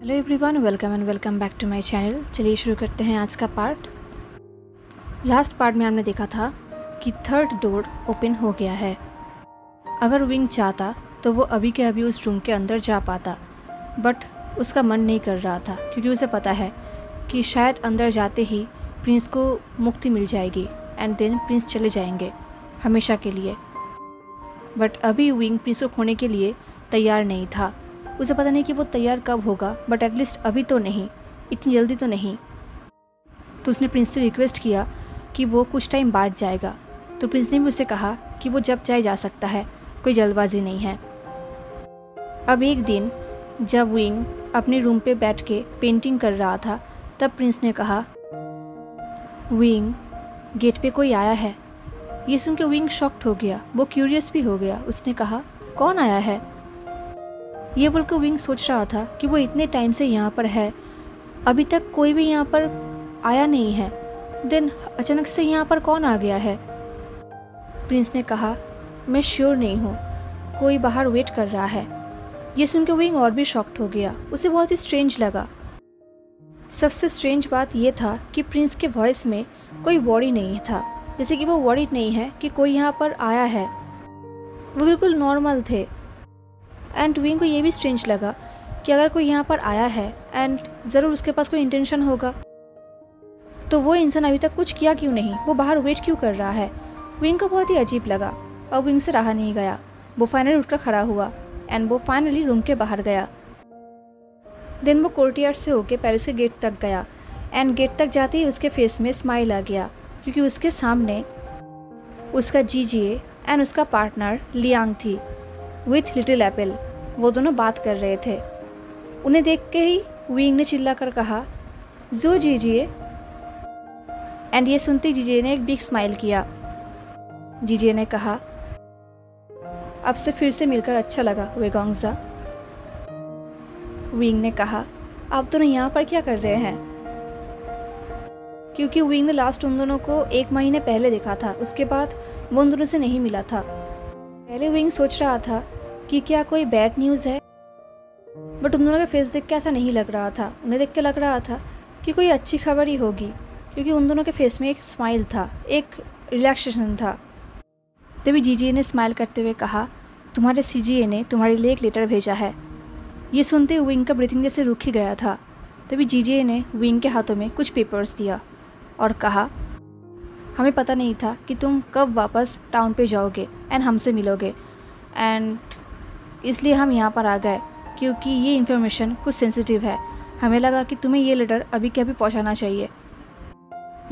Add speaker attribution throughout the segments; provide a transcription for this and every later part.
Speaker 1: Hello everyone welcome and welcome back to my channel चलिए शुरू करते हैं आज का पार्ट लास्ट पार्ट में हमने देखा था कि थर्ड डोर ओपन हो गया है। अगर विंग चाहता तो वो अभी के अभी उस रूम के अंदर जा पाता। बट उसका मन नहीं कर रहा था, क्योंकि उसे पता है कि शायद अंदर जाते ही प्रिंस को मुक्ति मिल जाएगी एंड देन प्रिंस चले जाएँगे हमेशा के लिए। बट अभी विंग प्रिंस को खोने के लिए तैयार नहीं था। उसे पता नहीं कि वो तैयार कब होगा बट एटलीस्ट अभी तो नहीं। इतनी जल्दी तो नहीं। तो उसने प्रिंस से रिक्वेस्ट किया कि वो कुछ टाइम बाद जाएगा। तो प्रिंस ने भी उसे कहा कि वो जब चाहे जा सकता है, कोई जल्दबाजी नहीं है। अब एक दिन, जब विंग अपने रूम पे बैठ के पेंटिंग कर रहा था, तब प्रिंस ने कहा विंग गेट पे कोई आया है? ये सुन के विंग शॉक्ड हो गया। वो क्यूरियस भी हो गया। उसने कहा, कौन आया है? ये बोलकर विंग सोच रहा था कि वो इतने टाइम से यहाँ पर है। अभी तक कोई भी यहाँ पर आया नहीं है। देन अचानक से यहाँ पर कौन आ गया है? प्रिंस ने कहा, मैं श्योर नहीं हूँ। कोई बाहर वेट कर रहा है। ये सुन के विंग और भी शॉक्ड हो गया। उसे बहुत ही स्ट्रेंज लगा। सबसे स्ट्रेंज बात यह था कि प्रिंस के वॉइस में कोई वॉरी नहीं था। जैसे कि वो वॉरिड नहीं है कि कोई यहाँ पर आया है। वो बिल्कुल नॉर्मल थे। एंड विंग को ये भी स्ट्रेंज लगा कि अगर कोई यहाँ पर आया है एंड ज़रूर उसके पास कोई इंटेंशन होगा। तो वो इंसान अभी तक कुछ किया क्यों नहीं? वो बाहर वेट क्यों कर रहा है? विंग को बहुत ही अजीब लगा। और विंग से रहा नहीं गया। वो फाइनली उठकर खड़ा हुआ एंड वो फाइनली रूम के बाहर गया। देन वो कोर्टियार्ड से होके पैरिस के गेट तक गया एंड गेट तक जाते ही उसके फेस में स्माइल आ गया क्योंकि उसके सामने उसका जी एंड उसका पार्टनर लियांग थी। विथ लिटिल एप्पल वो दोनों बात कर रहे थे। उन्हें देख के ही विंग ने चिल्ला कर कहा, जो जीजिए। एंड ये सुनते जीजे ने एक बिग स्माइल किया। जीजे ने कहा, अब से फिर से मिलकर अच्छा लगा वेगोंगजा विंग ने कहा, आप दोनों यहाँ पर क्या कर रहे हैं? क्योंकि विंग ने लास्ट उन दोनों को एक महीने पहले देखा था, उसके बाद वो उन दोनों से नहीं मिला था। पहले विंग सोच रहा था कि क्या कोई बैड न्यूज़ है? बट उन दोनों का फेस देख के ऐसा नहीं लग रहा था। उन्हें देख के लग रहा था कि कोई अच्छी खबर ही होगी, क्योंकि उन दोनों के फेस में एक स्माइल था, एक रिलैक्सेशन था। तभी जी ने स्माइल करते हुए कहा, तुम्हारे सीजीए ने तुम्हारे लिए एक लेटर भेजा है। ये सुनते हुए विंग का ब्रीथिंग जैसे रुक ही गया था। तभी जीजीए ने विंग के हाथों में कुछ पेपर्स दिया और कहा, हमें पता नहीं था कि तुम कब वापस टाउन पे जाओगे एंड हमसे मिलोगे। एंड इसलिए हम यहाँ पर आ गए, क्योंकि ये इन्फॉर्मेशन कुछ सेंसिटिव है। हमें लगा कि तुम्हें ये लेटर अभी के अभी पहुँचाना चाहिए।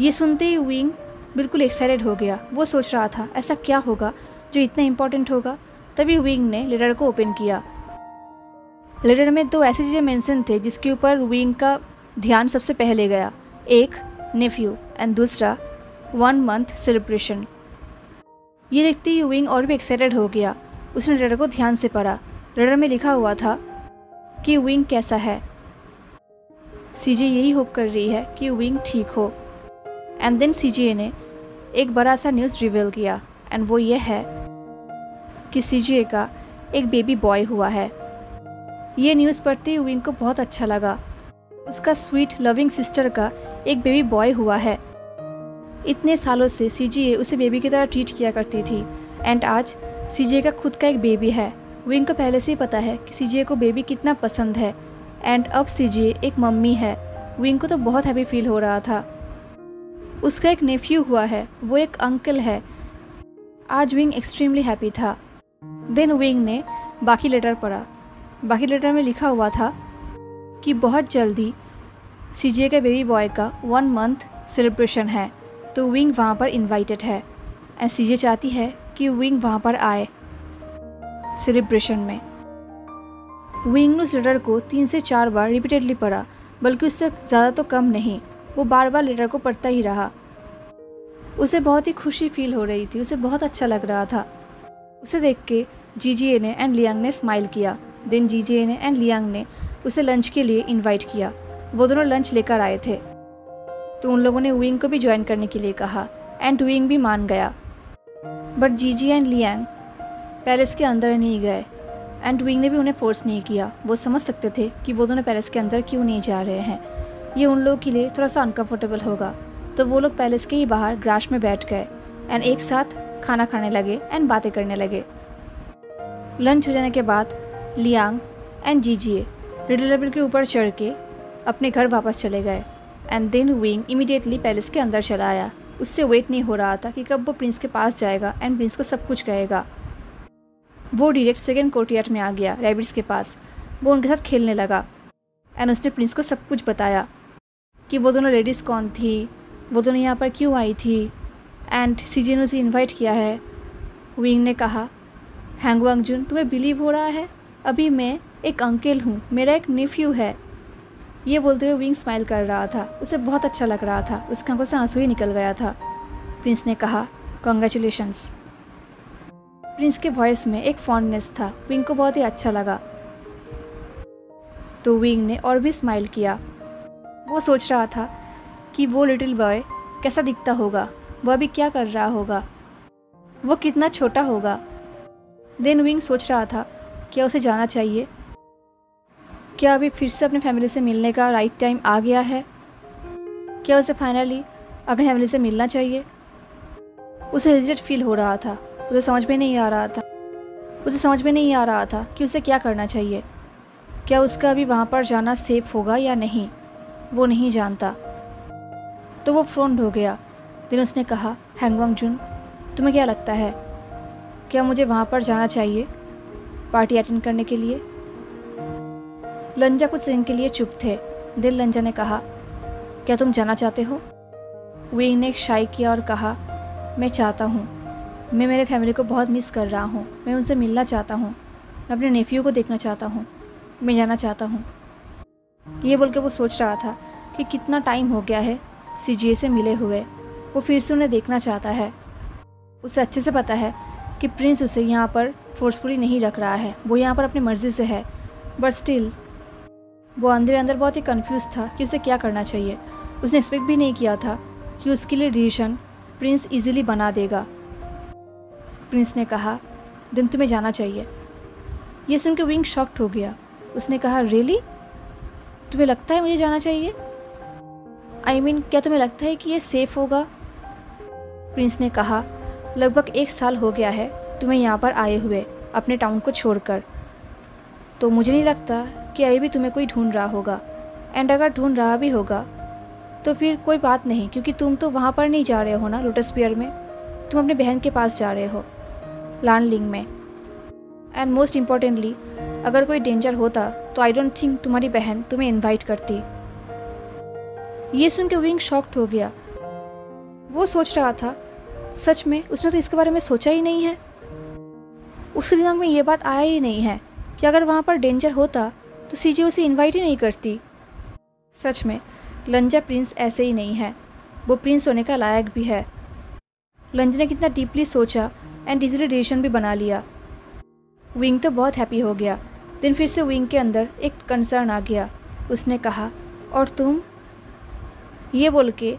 Speaker 1: ये सुनते ही विंग बिल्कुल एक्साइटेड हो गया। वो सोच रहा था, ऐसा क्या होगा जो इतना इम्पोर्टेंट होगा? तभी विंग ने लेटर को ओपन किया। लेटर में दो ऐसी चीज़ें मेंशन थे, जिसके ऊपर विंग का ध्यान सबसे पहले गया। एक नेफ्यू एंड दूसरा वन मंथ सेलिब्रेशन ये देखते ही विंग और भी एक्साइटेड हो गया। उसने रेडर को ध्यान से पढ़ा। रेडर में लिखा हुआ था कि विंग कैसा है। सीजे यही होप कर रही है कि विंग ठीक हो। एंड देन सीजे ने एक बड़ा सा न्यूज़ रिवील किया एंड वो ये है कि सीजे का एक बेबी बॉय हुआ है। ये न्यूज़ पढ़ते ही विंग को बहुत अच्छा लगा। उसका स्वीट लविंग सिस्टर का एक बेबी बॉय हुआ है। इतने सालों से सी उसे बेबी की तरह ट्रीट किया करती थी एंड आज सीजे का खुद का एक बेबी है। विंग को पहले से ही पता है कि सीजे को बेबी कितना पसंद है। एंड अब सीजे एक मम्मी है। विंग को तो बहुत हैप्पी फील हो रहा था। उसका एक नेफ्यू हुआ है। वो एक अंकल है। आज विंग एक्सट्रीमली हैप्पी था। देन विंग ने बाकी लेटर पढ़ा। बाकी लेटर में लिखा हुआ था कि बहुत जल्दी सी के बेबी बॉय का वन मंथ सेलिब्रेशन है। तो विंग वहाँ पर इनवाइटेड है। एंड सी चाहती है कि विंग वहाँ पर आए। सेलिब्रेशन में। विंग ने उस लेटर को तीन से चार बार रिपीटेडली पढ़ा, बल्कि उससे ज़्यादा तो कम नहीं, वो बार बार लेटर को पढ़ता ही रहा। उसे बहुत ही खुशी फील हो रही थी, उसे बहुत अच्छा लग रहा था। उसे देख के जी जी ने एंड लियांग ने स्माइल किया। देन जी जी ने एंड लियांग ने उसे लंच के लिए इनवाइट किया। वो दोनों लंच लेकर आए थे। तो उन लोगों ने विंग को भी ज्वाइन करने के लिए कहा एंड विंग भी मान गया। बट जीजी एंड लियांग पेरिस के अंदर नहीं गए। एंड विंग ने भी उन्हें फोर्स नहीं किया। वो समझ सकते थे कि वो दोनों पैलेस के अंदर क्यों नहीं जा रहे हैं। ये उन लोगों के लिए थोड़ा सा अनकम्फर्टेबल होगा। तो वो लोग पैलेस के ही बाहर ग्रास में बैठ गए। एंड एक साथ खाना खाने लगे एंड बातें करने लगे। लंच हो जाने के बाद लियांग एंड जीजिए रिडल लेवल के ऊपर चढ़ के अपने घर वापस चले गए। And then Wing immediately palace के अंदर चला आया। उससे वेट नहीं हो रहा था कि कब वो प्रिंस के पास जाएगा एंड प्रिंस को सब कुछ कहेगा। वो डायरेक्ट सेकेंड कोर्टियार्ड में आ गया रैबिट्स के पास। वो उनके साथ खेलने लगा एंड उसने प्रिंस को सब कुछ बताया कि वो दोनों लेडीज़ कौन थी, वो दोनों यहाँ पर क्यों आई थी एंड सीजे ने उसे इन्वाइट किया है। विंग ने कहा हैंग वांगजुन तुम्हें बिलीव हो रहा है? अभी मैं एक अंकल हूँ, मेरा एक नेफ्यू है। ये बोलते हुए विंग स्माइल कर रहा था। उसे बहुत अच्छा लग रहा था। उसकी आँखों से आँसू ही निकल गया था। प्रिंस ने कहा कॉन्ग्रेचुलेशंस प्रिंस के वॉइस में एक फॉन्डनेस था। विंग को बहुत ही अच्छा लगा। तो विंग ने और भी स्माइल किया। वो सोच रहा था कि वो लिटिल बॉय कैसा दिखता होगा। वह अभी क्या कर रहा होगा? वो कितना छोटा होगा। देन विंग सोच रहा था, क्या उसे जाना चाहिए? क्या अभी फिर से अपने फैमिली से मिलने का राइट टाइम आ गया है? क्या उसे फाइनली अपने फैमिली से मिलना चाहिए? उसे हेजिटेट फील हो रहा था। उसे समझ में नहीं आ रहा था। उसे समझ में नहीं आ रहा था कि उसे क्या करना चाहिए। क्या उसका अभी वहाँ पर जाना सेफ़ होगा या नहीं, वो नहीं जानता। तो वो फ्रोंड हो गया। दिन उसने कहा हैंगवांग जुन तुम्हें क्या लगता है? क्या मुझे वहाँ पर जाना चाहिए? पार्टी अटेंड करने के लिए? लंजा कुछ दिन के लिए चुप थे। दिल लंजा ने कहा, क्या तुम जाना चाहते हो? विंग ने शाई किया और कहा, मैं चाहता हूँ। मैं मेरे फैमिली को बहुत मिस कर रहा हूँ। मैं उनसे मिलना चाहता हूँ। मैं अपने नेफ्यू को देखना चाहता हूँ। मैं जाना चाहता हूँ। ये बोल के वो सोच रहा था कि कितना टाइम हो गया है सी से मिले हुए। वो फिर से उन्हें देखना चाहता है। उसे अच्छे से पता है कि प्रिंस उसे यहाँ पर फोर्सफुली नहीं रख रहा है। वो यहाँ पर अपनी मर्ज़ी से है। बट स्टिल वो अंदर अंदर बहुत ही कन्फ्यूज़ था कि उसे क्या करना चाहिए। उसने एक्सपेक्ट भी नहीं किया था कि उसके लिए डिसीशन प्रिंस इजीली बना देगा। प्रिंस ने कहा दिन तुम्हें जाना चाहिए। यह सुनकर विंग शॉक्ट हो गया। उसने कहा रियली तुम्हें लगता है मुझे जाना चाहिए? आई I मीन mean, क्या तुम्हें लगता है कि यह सेफ़ होगा? प्रिंस ने कहा लगभग एक साल हो गया है तुम्हें यहाँ पर आए हुए अपने टाउन को छोड़कर। तो मुझे नहीं लगता कि अभी भी तुम्हें कोई ढूंढ रहा होगा एंड अगर ढूंढ रहा भी होगा तो फिर कोई बात नहीं, क्योंकि तुम तो वहाँ पर नहीं जा रहे हो ना लोटस पियर में? तुम अपने बहन के पास जा रहे हो लानलिंग में। एंड मोस्ट इम्पॉर्टेंटली अगर कोई डेंजर होता तो आई डोंट थिंक तुम्हारी बहन तुम्हें इनवाइट करती। ये सुन के विंग शॉक्ड हो गया। वो सोच रहा था, सच में उसने तो इसके बारे में सोचा ही नहीं है? उसके दिमाग में ये बात आया ही नहीं है कि अगर वहाँ पर डेंजर होता तो सीजे उसे इनवाइट ही नहीं करती। सच में, लंजा प्रिंस ऐसे ही नहीं है। वो प्रिंस होने का लायक भी है। लंज ने कितना डीपली सोचा एंड इजीली डिसीज़न भी बना लिया। विंग तो बहुत हैप्पी हो गया। दिन फिर से विंग के अंदर एक कंसर्न आ गया। उसने कहा, और तुम? ये बोल के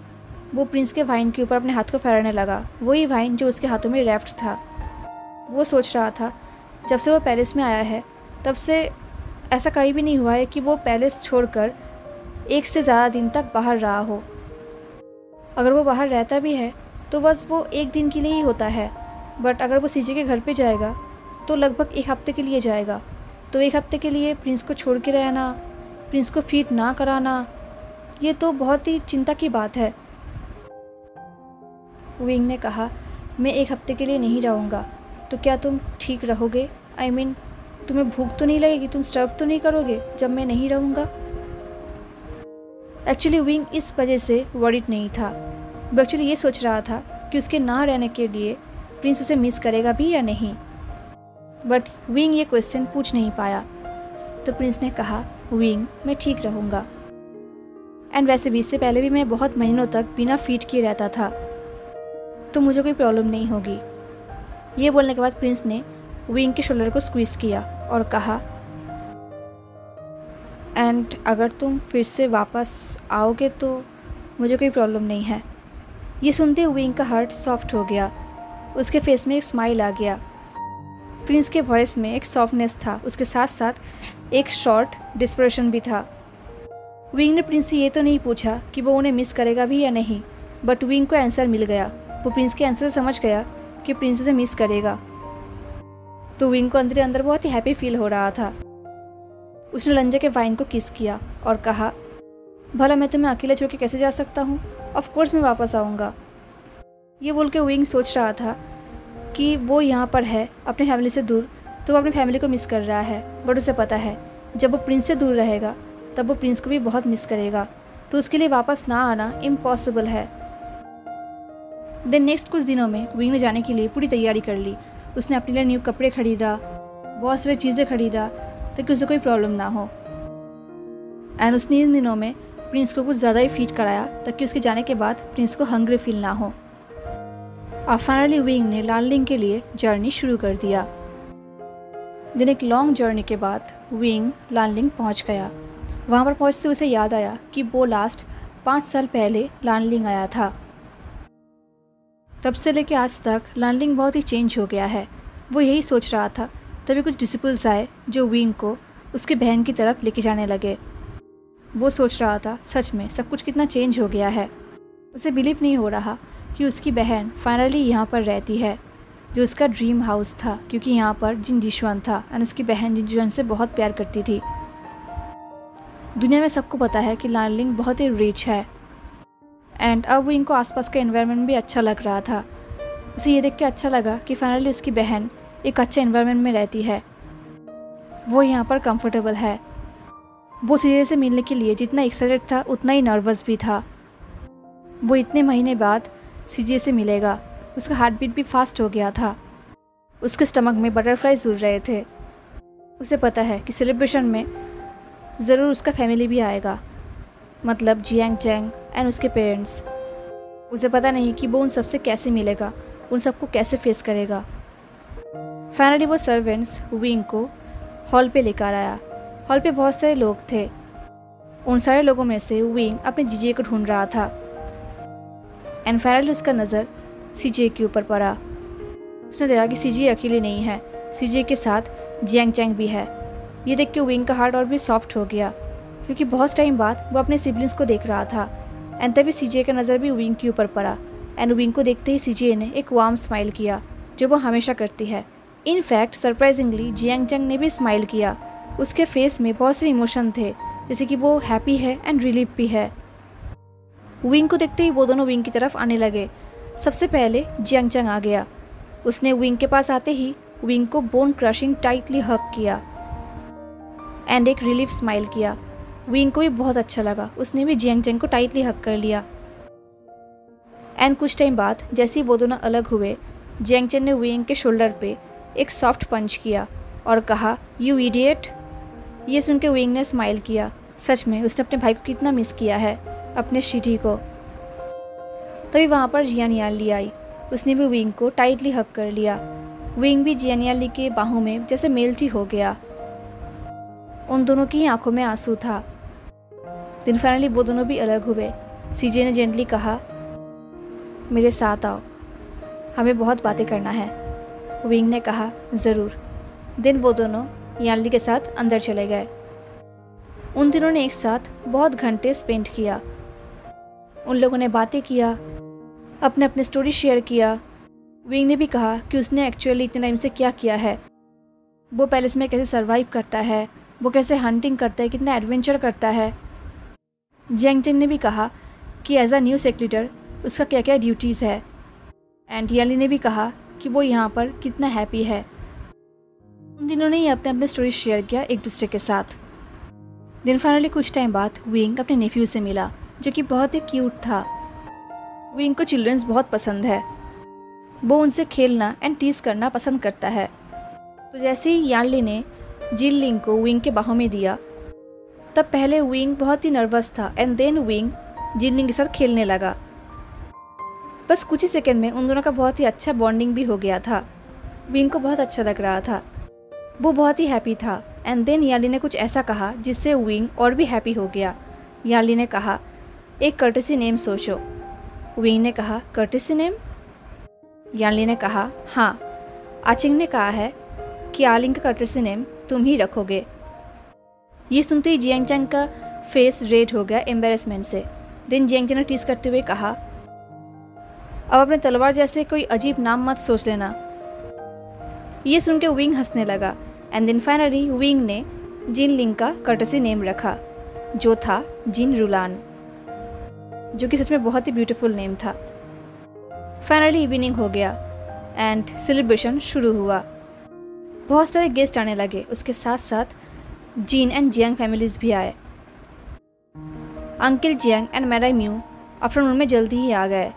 Speaker 1: वो प्रिंस के वाइन के ऊपर अपने हाथ को फैलाने लगा। वही वाइन जो उसके हाथों में रैप्ड था। वो सोच रहा था, जब से वो पेरिस में आया है, तब से ऐसा कहीं भी नहीं हुआ है कि वो पैलेस छोड़कर एक से ज़्यादा दिन तक बाहर रहा हो। अगर वो बाहर रहता भी है तो बस वो एक दिन के लिए ही होता है। बट अगर वो सीजे के घर पे जाएगा तो लगभग एक हफ़्ते के लिए जाएगा। तो एक हफ़्ते के लिए प्रिंस को छोड़ के रहना प्रिंस को फीट ना कराना ये तो बहुत ही चिंता की बात है। विंग ने कहा मैं एक हफ़्ते के लिए नहीं रहूँगा तो क्या तुम ठीक रहोगे? आई I मीन mean, तुम्हें भूख तो नहीं लगेगी, तुम स्टर्व तो नहीं करोगे जब मैं नहीं रहूँगा? एक्चुअली विंग इस वजह से वरिड नहीं था। वो एक्चुअली ये सोच रहा था कि उसके ना रहने के लिए प्रिंस उसे मिस करेगा भी या नहीं। बट विंग ये क्वेश्चन पूछ नहीं पाया। तो प्रिंस ने कहा विंग मैं ठीक रहूँगा। एंड वैसे भी, इससे पहले भी मैं बहुत महीनों तक बिना फीट किए रहता था। तो मुझे कोई प्रॉब्लम नहीं होगी। ये बोलने के बाद प्रिंस ने विंग के शोल्डर को स्क्वीज किया। और कहा एंड अगर तुम फिर से वापस आओगे तो मुझे कोई प्रॉब्लम नहीं है. ये सुनते विंग का हार्ट सॉफ्ट हो गया। उसके फेस में एक स्माइल आ गया। प्रिंस के वॉइस में एक सॉफ्टनेस था। उसके साथ साथ एक शॉर्ट डिस्प्रेशन भी था। विंग ने प्रिंस से ये तो नहीं पूछा कि वो उन्हें मिस करेगा भी या नहीं बट विंग को आंसर मिल गया। वो प्रिंस के आंसर समझ गया कि प्रिंस उसे मिस करेगा। तो विंग को अंदर अंदर बहुत ही हैप्पी फील हो रहा था। उसने लंजा के वाइन को किस किया और कहा, भला मैं तुम्हें अकेले छोड़ के कैसे जा सकता हूँ? ऑफकोर्स मैं वापस आऊँगा। ये बोल के विंग सोच रहा था कि वो यहाँ पर है, अपनी फैमिली से दूर तो वो अपनी फैमिली को मिस कर रहा है। बट उसे पता है, जब वो प्रिंस से दूर रहेगा, तब वो प्रिंस को भी बहुत मिस करेगा। तो उसके लिए वापस ना आना इम्पॉसिबल है। देन नेक्स्ट कुछ दिनों में विंग ने जाने के लिए पूरी तैयारी कर ली। उसने अपने लिए न्यू कपड़े खरीदा, बहुत सारी चीज़ें खरीदा, ताकि उसे कोई प्रॉब्लम ना हो। एंड उसने इन दिनों में प्रिंस को कुछ ज़्यादा ही फ़ीड कराया, ताकि उसके जाने के बाद प्रिंस को हंग्री फील ना हो। और फाइनली विंग ने लाललिंग के लिए जर्नी शुरू कर दिया। दिन एक लॉन्ग जर्नी के बाद विंग लानलिंग पहुँच गया। वहाँ पर पहुँचते उसे याद आया कि वो लास्ट पाँच साल पहले लानलिंग आया था। तब से लेके आज तक लानलिंग बहुत ही चेंज हो गया है। वो यही सोच रहा था। तभी कुछ डिसिपल्स आए, जो विंग को उसके बहन की तरफ़ लेके जाने लगे। वो सोच रहा था, सच में सब कुछ कितना चेंज हो गया है। उसे बिलीव नहीं हो रहा कि उसकी बहन फाइनली यहाँ पर रहती है, जो उसका ड्रीम हाउस था, क्योंकि यहाँ पर जिन जिशवान था एंड उसकी बहन जिन जिशवान से बहुत प्यार करती थी। दुनिया में सबको पता है कि लार्लिंग बहुत ही रिच है। एंड अब इनको आसपास का इन्वायरमेंट भी अच्छा लग रहा था। उसे ये देख के अच्छा लगा कि फाइनली उसकी बहन एक अच्छे इन्वायरमेंट में रहती है। वो यहाँ पर कंफर्टेबल है। वो सीधे से मिलने के लिए जितना एक्साइटेड था, उतना ही नर्वस भी था। वो इतने महीने बाद सीजे से मिलेगा। उसका हार्ट बीट भी फास्ट हो गया था। उसके स्टमक में बटरफ्लाईज उड़ रहे थे। उसे पता है कि सेलिब्रेशन में ज़रूर उसका फैमिली भी आएगा। मतलब जियांग चैंग एंड उसके पेरेंट्स उसे पता नहीं कि वो उन सबसे कैसे मिलेगा, उन सबको कैसे फेस करेगा। फाइनली वो सर्वेंट्स विंग को हॉल पे लेकर आया। हॉल पे बहुत सारे लोग थे। उन सारे लोगों में से विंग अपने जीजे को ढूंढ रहा था। एंड फाइनली उसका नज़र सीजे के ऊपर पड़ा। उसने देखा कि सीजे अकेले नहीं है। सीजे के साथ जियांग चैंग भी है। ये देख के विंग का हार्ट और भी सॉफ्ट हो गया। क्योंकि बहुत टाइम बाद वो अपने सिबलिंग्स को देख रहा था। एंड तभी सीजे का नज़र भी विंग के ऊपर पड़ा। एंड विंग को देखते ही सीजे ने एक वार्म स्माइल किया, जो वो हमेशा करती है। इनफैक्ट सरप्राइजिंगली जियांग चंग ने भी स्माइल किया। उसके फेस में बहुत से इमोशन थे, जैसे कि वो हैप्पी है एंड रिलीफ भी है। विंग को देखते ही वो दोनों विंग की तरफ़ आने लगे। सबसे पहले जियांग चंग आ गया। उसने विंग के पास आते ही विंग को बोन क्रशिंग टाइटली हक किया। एंड एक रिलीफ स्माइल किया। विंग को भी बहुत अच्छा लगा। उसने भी जियांग चंग को टाइटली हक कर लिया। एंड कुछ टाइम बाद, जैसे ही वो दोनों अलग हुए जियांग चंग ने विंग के शोल्डर पे एक सॉफ्ट पंच किया और कहा यू इडियट ये सुन के विंग ने स्माइल किया। सच में, उसने अपने भाई को कितना मिस किया है, अपने शिटी को। तभी वहाँ पर जियानियाली आई। उसने भी विंग को टाइटली हक कर लिया। विंग भी जियानियाली के बाहों में जैसे मेल्टी हो गया। उन दोनों की आँखों में आँसू था। दिन फाइनली वो दोनों भी अलग हुए। सीजे ने जेंटली कहा, मेरे साथ आओ। हमें बहुत बातें करना है। विंग ने कहा, ज़रूर। दिन वो दोनों यानली के साथ अंदर चले गए। उन दिनों ने एक साथ बहुत घंटे स्पेंड किया। उन लोगों ने बातें किया अपने अपने स्टोरी शेयर किया। विंग ने भी कहा कि उसने एक्चुअली इतने टाइम से क्या किया है? वो पैलेस में कैसे सरवाइव करता है? वो कैसे हंटिंग करता है? कितना एडवेंचर करता है? जेंगटिन ने भी कहा कि एज अ न्यू सेक्रेटर उसका क्या क्या ड्यूटीज़ है। एंड याली ने भी कहा कि वो यहाँ पर कितना हैप्पी है। उन दिनों ने ही अपने अपने स्टोरी शेयर किया एक दूसरे के साथ। दिन फाइनली कुछ टाइम बाद विंग अपने नेफ्यू से मिला, जो कि बहुत ही क्यूट था। विंग को चिल्ड्रंस बहुत पसंद है। वो उनसे खेलना एंड टीज करना पसंद करता है। तो जैसे ही यानली ने जिल लिंग को विंग के बाहों में दिया तब पहले विंग बहुत ही नर्वस था and then Wing Jin Ling के साथ खेलने लगा। बस कुछ ही सेकंड में उन दोनों का बहुत ही अच्छा बॉन्डिंग भी हो गया था। विंग को बहुत अच्छा लग रहा था। वो बहुत ही हैप्पी था एंड देन याली ने कुछ ऐसा कहा, जिससे विंग और भी हैप्पी हो गया। याली ने कहा, एक कर्टिसी नेम सोचो। विंग ने कहा कर्टिसी नेम याली ने कहा हाँ। आचिंग ने कहा है कि आलिंग का कटरसी नेम तुम ही रखोगे। ये सुनते ही जियांग चैंग का फेस रेड हो गया एम्बेरसमेंट से। देन जियांग ने टीस करते हुए कहा, अब अपने तलवार जैसे कोई अजीब नाम मत सोच लेना। ये सुन के विंग हंसने लगा एंड देन फाइनली विंग ने जिन लिंग का कर्टसी नेम रखा, जो था जिन रुलान, जो कि सच में बहुत ही ब्यूटीफुल नेम था। फाइनली इवनिंग हो गया एंड सेलिब्रेशन शुरू हुआ। बहुत सारे गेस्ट आने लगे, उसके साथ साथ जीन एंड जियांग फैमिलीज़ भी आए। Uncle Jiang and madam Yu afternoon में जल्दी ही आ गए।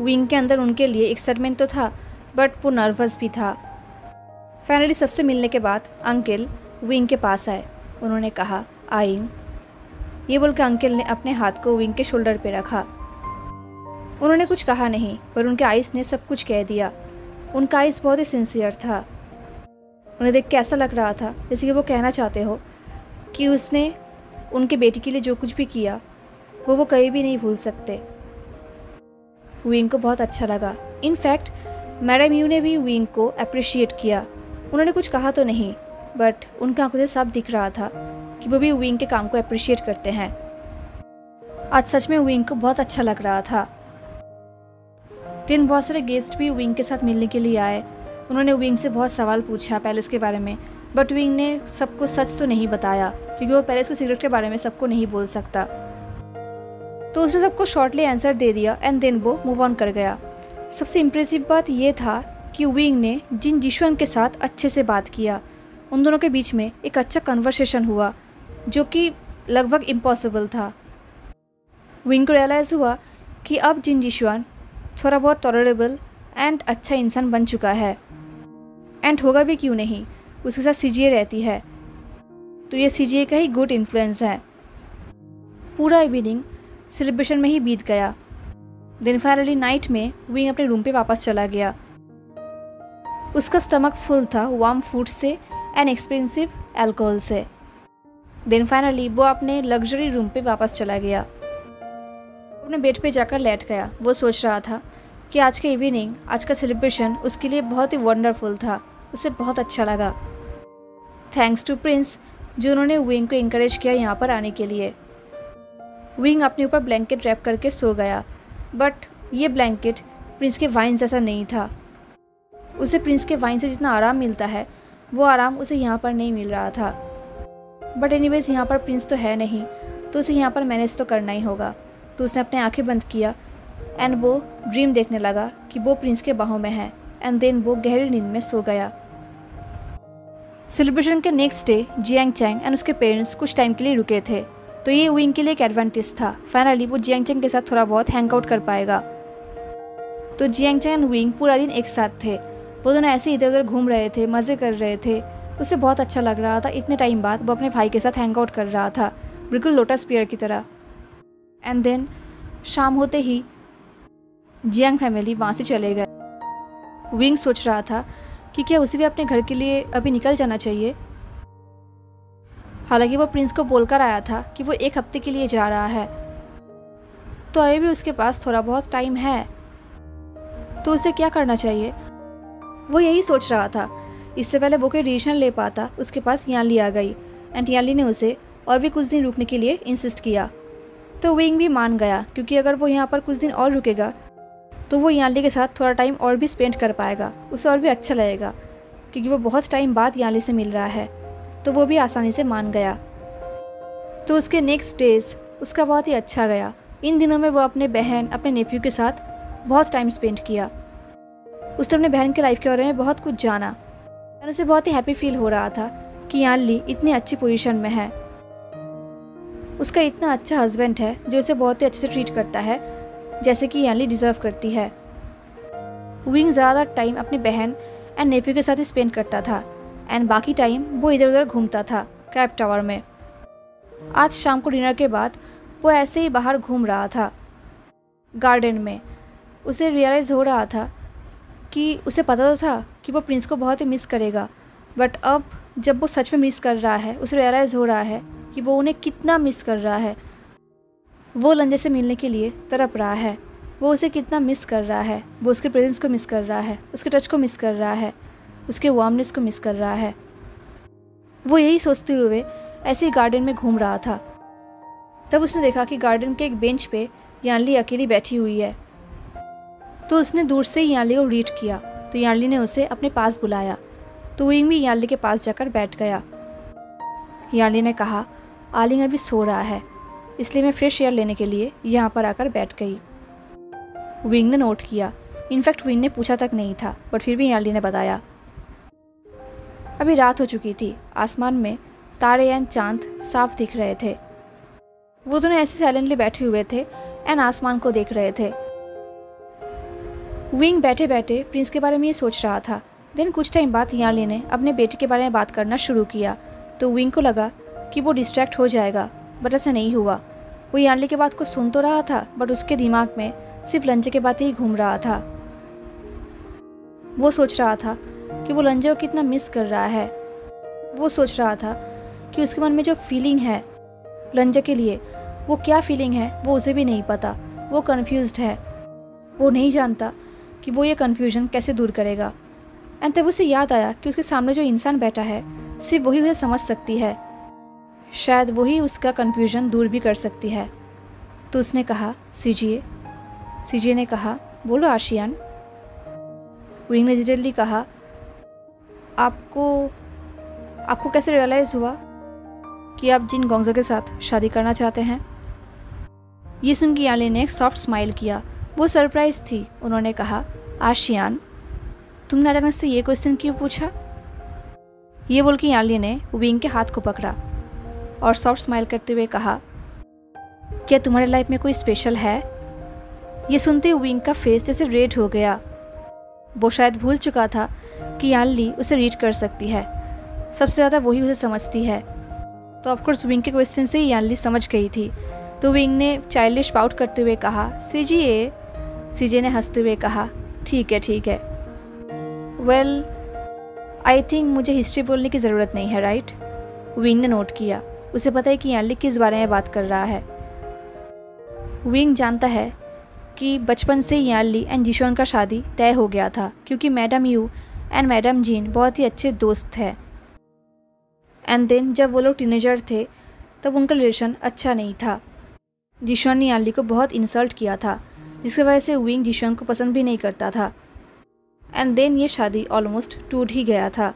Speaker 1: विंग के अंदर उनके लिए एक्साइटमेंट तो था बट वो नर्वस भी था। फाइनली सबसे मिलने के बाद अंकिल विंग के पास आए। उन्होंने कहा आइंग ये बोलकर अंकिल ने अपने हाथ को विंग के शोल्डर पर रखा। उन्होंने कुछ कहा नहीं, पर उनके आइस ने सब कुछ कह दिया। उनका आइस बहुत ही सिंसियर था। उन्हें देख के ऐसा लग रहा था, जैसे कि वो कहना चाहते हो कि उसने उनके बेटी के लिए जो कुछ भी किया, वो वो कभी भी नहीं भूल सकते। विंग को बहुत अच्छा लगा। इनफैक्ट मैडम यू ने भी विंग को अप्रिशिएट किया। उन्होंने कुछ कहा तो नहीं बट उनका आँखों से सब दिख रहा था कि वो भी विंग के काम को अप्रिशिएट करते हैं। आज सच में विंग को बहुत अच्छा लग रहा था। दिन बहुत सारे गेस्ट भी विंग के साथ मिलने के लिए आए। उन्होंने विंग से बहुत सवाल पूछा पैलेस के बारे में बट विंग ने सबको सच तो नहीं बताया, क्योंकि वो पैलेस के सीक्रेट के बारे में सबको नहीं बोल सकता। तो उसने सबको शॉर्टली आंसर दे दिया एंड देन वो मूव ऑन कर गया। सबसे इम्प्रेसिव बात यह था कि विंग ने जिन जिशवन के साथ अच्छे से बात किया, उन दोनों के बीच में एक अच्छा कन्वर्सेशन हुआ, जो कि लगभग इम्पॉसिबल था। विंग को रियलाइज़ हुआ कि अब जिन जिशवान थोड़ा बहुत टॉलरेबल एंड अच्छा इंसान बन चुका है। एंड होगा भी क्यों नहीं? उसके साथ सीजीए रहती है। तो ये सीजीए का ही गुड इन्फ्लुएंस है। पूरा इवनिंग सेलिब्रेशन में ही बीत गया। दिन फाइनली नाइट में विंग अपने रूम पे वापस चला गया। उसका स्टमक फुल था वार्म फ़ूड से एंड एक्सपेंसिव अल्कोहल से। देन फाइनली वो अपने लग्जरी रूम पे वापस चला गया। अपने बेड पे जाकर लेट गया। वो सोच रहा था कि आज का इवनिंग आज का सेलिब्रेशन उसके लिए बहुत ही वंडरफुल था। उसे बहुत अच्छा लगा। थैंक्स टू प्रिंस जो उन्होंने विंग को इंकरेज किया यहाँ पर आने के लिए। विंग अपने ऊपर ब्लैंकेट रैप करके सो गया बट ये ब्लैंकेट प्रिंस के वाइन जैसा नहीं था। उसे प्रिंस के वाइन से जितना आराम मिलता है, वो आराम उसे यहाँ पर नहीं मिल रहा था। बट एनीवेज यहाँ पर प्रिंस तो है नहीं तो उसे यहाँ पर मैनेज तो करना ही होगा। तो उसने अपने आँखें बंद किया एंड वो ड्रीम देखने लगा कि वो प्रिंस के बाहों में है एंड देन वो गहरी नींद में सो गया। सेलिब्रेशन के next day, Jiang Chang and उसके पेरेंट्स कुछ टाइम के लिए रुके थे। तो ये विंग के लिए एक एडवांटेज था। फाइनली वो जियांग चैंग के साथ थोड़ा बहुत हैंग आउट कर पाएगा। तो जियांग चैंग एंड विंग पूरा दिन एक साथ थे। वो दोनों ऐसे इधर उधर घूम रहे थे, मज़े कर रहे थे। उसे बहुत अच्छा लग रहा था। इतने टाइम बाद वो अपने भाई के साथ हैंग आउट कर रहा था। बिल्कुल लोटस पियर की तरह। एंड देन शाम होते ही जियांग फैमिली वहाँ से चले गए। विंग सोच रहा था कि क्या उसे भी अपने घर के लिए अभी निकल जाना चाहिए? हालाँकि वो प्रिंस को बोलकर आया था कि वो एक हफ़्ते के लिए जा रहा है। तो अभी भी उसके पास थोड़ा बहुत टाइम है। तो उसे क्या करना चाहिए? वो यही सोच रहा था। इससे पहले वो कोई डिसीज़न ले पाता, उसके पास याली आ गई। एंड याली ने उसे और भी कुछ दिन रुकने के लिए इंसिस्ट किया। तो विंग भी मान गया, क्योंकि अगर वो यहाँ पर कुछ दिन और रुकेगा तो वो याली के साथ थोड़ा टाइम और भी स्पेंड कर पाएगा। उसे और भी अच्छा लगेगा, क्योंकि वो बहुत टाइम बाद याली से मिल रहा है। तो वो भी आसानी से मान गया। तो उसके नेक्स्ट डेज़ उसका बहुत ही अच्छा गया। इन दिनों में वो अपने बहन, अपने नेफ्यू के साथ बहुत टाइम स्पेंड किया। उसने अपने बहन के लाइफ के बारे में बहुत कुछ जाना। और उसे बहुत ही हैप्पी फील हो रहा था कि यानली इतनी अच्छी पोजीशन में है। उसका इतना अच्छा हस्बैंड है, जो उसे बहुत ही अच्छे से ट्रीट करता है। जैसे कि यानली डिज़र्व करती है। विंग ज़्यादा टाइम अपनी बहन एंड नेफ्यू के साथ ही स्पेंड करता था। एंड बाकी टाइम वो इधर उधर घूमता था कैप टावर में। आज शाम को डिनर के बाद वो ऐसे ही बाहर घूम रहा था। गार्डन में। उसे रियलाइज़ हो रहा था कि उसे पता तो था कि वो प्रिंस को बहुत ही मिस करेगा। बट अब जब वो सच में मिस कर रहा है, उसे रियलाइज़ हो रहा है कि वो उन्हें कितना मिस कर रहा है। वो लंजे से मिलने के लिए तड़प रहा है। वो उसे कितना मिस कर रहा है। वो उसके प्रेजेंस को मिस कर रहा है। उसके टच को मिस कर रहा है। उसके वार्मनेस को मिस कर रहा है। वो यही सोचते हुए ऐसे ही गार्डन में घूम रहा था। तब उसने देखा कि गार्डन के एक बेंच पे यानली अकेली बैठी हुई है। तो उसने दूर से यानली को रीड किया। तो यानली ने उसे अपने पास बुलाया। तो विंग भी यानली के पास जाकर बैठ गया। यानली ने कहा, आलिंग अभी सो रहा है। इसलिए मैं फ्रेश एयर लेने के लिए यहाँ पर आकर बैठ गई। विंग ने नोट किया। इनफैक्ट विंग ने पूछा तक नहीं था बट फिर भी यानली ने बताया। अभी रात हो चुकी थी। आसमान में तारे एंड चाँद साफ़ दिख रहे थे। वो दोनों ऐसे साइलेंटली बैठे हुए थे एंड आसमान को देख रहे थे। विंग बैठे बैठे प्रिंस के बारे में ये सोच रहा था। देन कुछ टाइम बाद यानली ने अपने बेटे के बारे में बात करना शुरू किया। तो विंग को लगा कि वो डिस्ट्रैक्ट हो जाएगा। बट ऐसा नहीं हुआ। वो यानली के बात को सुन तो रहा था, बट उसके दिमाग में सिर्फ़ लंचे के बात ही घूम रहा था। वो सोच रहा था कि वो लंजे को कितना मिस कर रहा है। वो सोच रहा था कि उसके मन में जो फीलिंग है लंजे के लिए, वो क्या फीलिंग है वो उसे भी नहीं पता। वो कन्फ्यूज़ है। वो नहीं जानता कि वो ये कन्फ्यूज़न कैसे दूर करेगा। एंड तब उसे याद आया कि उसके सामने जो इंसान बैठा है, सिर्फ़ वही उसे समझ सकती है। शायद वही उसका कन्फ्यूज़न दूर भी कर सकती है। तो उसने कहा, सीजिए। सीजिए ने कहा, बोलो आशियान। विंग ने डिटेलली कहा, आपको आपको कैसे रियलाइज़ हुआ कि आप जिन गोंगजा के साथ शादी करना चाहते हैं? ये सुन के याली ने एक सॉफ्ट स्माइल किया। वो सरप्राइज़ थी। उन्होंने कहा, आशियान, तुमने अचानक से ये क्वेश्चन क्यों पूछा? ये बोल के याली ने विंग के हाथ को पकड़ा। और सॉफ्ट स्माइल करते हुए कहा, क्या तुम्हारे लाइफ में कोई स्पेशल है? ये सुनते विंग का फेस जैसे रेड हो गया। वो शायद भूल चुका था कि यानली उसे रीड कर सकती है। सबसे ज़्यादा वही उसे समझती है। तो ऑफकोर्स विंग के क्वेश्चन से ही यानली समझ गई थी। तो विंग ने चाइल्डिश पाउट करते हुए कहा सीजिए सीजे ने हँसते हुए कहा, ठीक है ठीक है। वेल आई थिंक मुझे हिस्ट्री बोलने की ज़रूरत नहीं है राइट विंग ने नोट किया। उसे पता है कि यानली किस बारे में बात कर रहा है। विंग जानता है कि बचपन से ही यानली एंड जिशोन का शादी तय हो गया था, क्योंकि madam Yu and madam Jin बहुत ही अच्छे दोस्त थे एंड देन जब वो लोग टीनेजर थे, तब उनका रिलेशन अच्छा नहीं था। जिशोन ने यानली को बहुत इंसल्ट किया था, जिसकी वजह से विंग जिशोन को पसंद भी नहीं करता था। एंड देन ये शादी ऑलमोस्ट टूट ही गया था।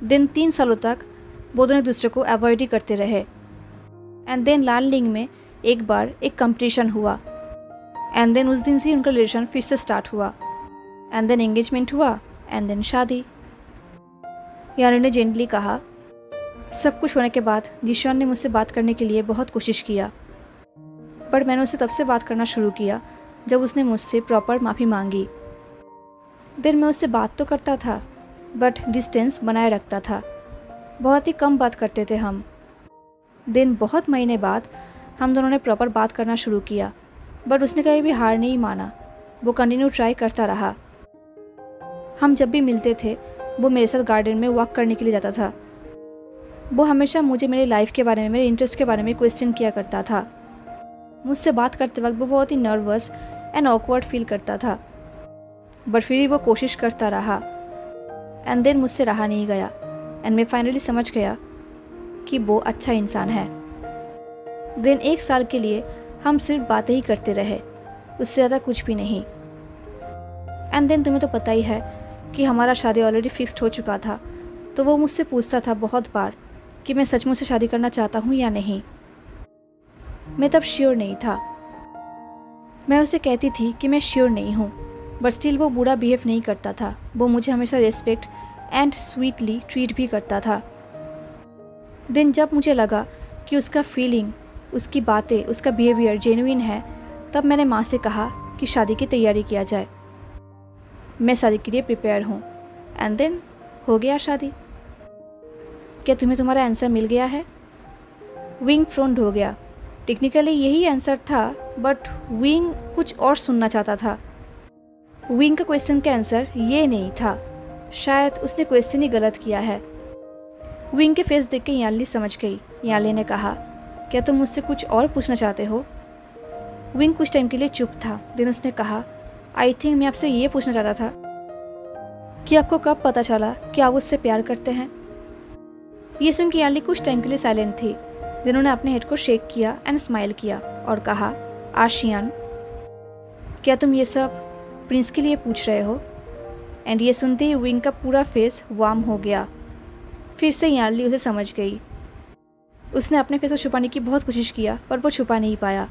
Speaker 1: दिन तीन सालों तक वो दोनों एक दूसरे को अवॉइड ही करते रहे। एंड देन लाल लिंग में एक बार एक कंपटीशन हुआ। एंड देन उस दिन से उनका रिलेशन फिर से स्टार्ट हुआ। एंड देन एंगेजमेंट हुआ एंड देन शादी। यानी ने जेंटली कहा, सब कुछ होने के बाद जिशान ने मुझसे बात करने के लिए बहुत कोशिश किया। पर मैंने उसे तब से बात करना शुरू किया, जब उसने मुझसे प्रॉपर माफ़ी मांगी। देर मैं उससे बात तो करता था बट डिस्टेंस बनाए रखता था। बहुत ही कम बात करते थे हम। दिन बहुत महीने बाद हम दोनों ने प्रॉपर बात करना शुरू किया बट उसने कभी भी हार नहीं माना। वो कंटिन्यू ट्राई करता रहा। हम जब भी मिलते थे, वो मेरे साथ गार्डन में वॉक करने के लिए जाता था। वो हमेशा मुझे मेरी लाइफ के बारे में, मेरे इंटरेस्ट के बारे में क्वेश्चन किया करता था। मुझसे बात करते वक्त वो बहुत ही नर्वस एंड ऑकवर्ड फील करता था। बट फिर भी वो कोशिश करता रहा एंड देन मुझसे रहा नहीं गया। एंड मैं फाइनली समझ गया कि वो अच्छा इंसान है। देन एक साल के लिए हम सिर्फ़ बातें ही करते रहे, उससे ज़्यादा कुछ भी नहीं। एंड देन तुम्हें तो पता ही है कि हमारा शादी ऑलरेडी फिक्स्ड हो चुका था तो वो मुझसे पूछता था बहुत बार कि मैं सचमुच से शादी करना चाहता हूँ या नहीं। मैं तब श्योर नहीं था। मैं उसे कहती थी कि मैं श्योर नहीं हूँ बट स्टिल वो बुरा बिहेव नहीं करता था। वो मुझे हमेशा रेस्पेक्ट एंड स्वीटली ट्रीट भी करता था। दिन जब मुझे लगा कि उसका फीलिंग उसकी बातें, उसका बिहेवियर जेनुइन है, तब मैंने माँ से कहा कि शादी की तैयारी किया जाए। मैं शादी के लिए प्रिपेयर हूँ। एंड देन हो गया शादी। क्या तुम्हें तुम्हारा आंसर मिल गया है? विंग फ्रोंड हो गया। टेक्निकली यही आंसर था बट विंग कुछ और सुनना चाहता था। विंग का क्वेश्चन का आंसर ये नहीं था। शायद उसने क्वेश्चन ही गलत किया है। विंग के फेस देख के याली समझ गई। याली ने कहा, क्या तुम मुझसे कुछ और पूछना चाहते हो? विंग कुछ टाइम के लिए चुप था। दिन उसने कहा आई थिंक मैं आपसे ये पूछना चाहता था, कि आपको कब पता चला कि आप उससे प्यार करते हैं? ये सुन के याली कुछ टाइम के लिए साइलेंट थी। जिन्होंने अपने हेड को शेक किया एंड स्माइल किया और कहा, आशियान, क्या तुम ये सब प्रिंस के लिए पूछ रहे हो? एंड ये सुनते ही विंग का पूरा फेस वार्म हो गया। फिर से यार्ली उसे समझ गई। उसने अपने फेस को छुपाने की बहुत कोशिश किया, पर वो छुपा नहीं पाया।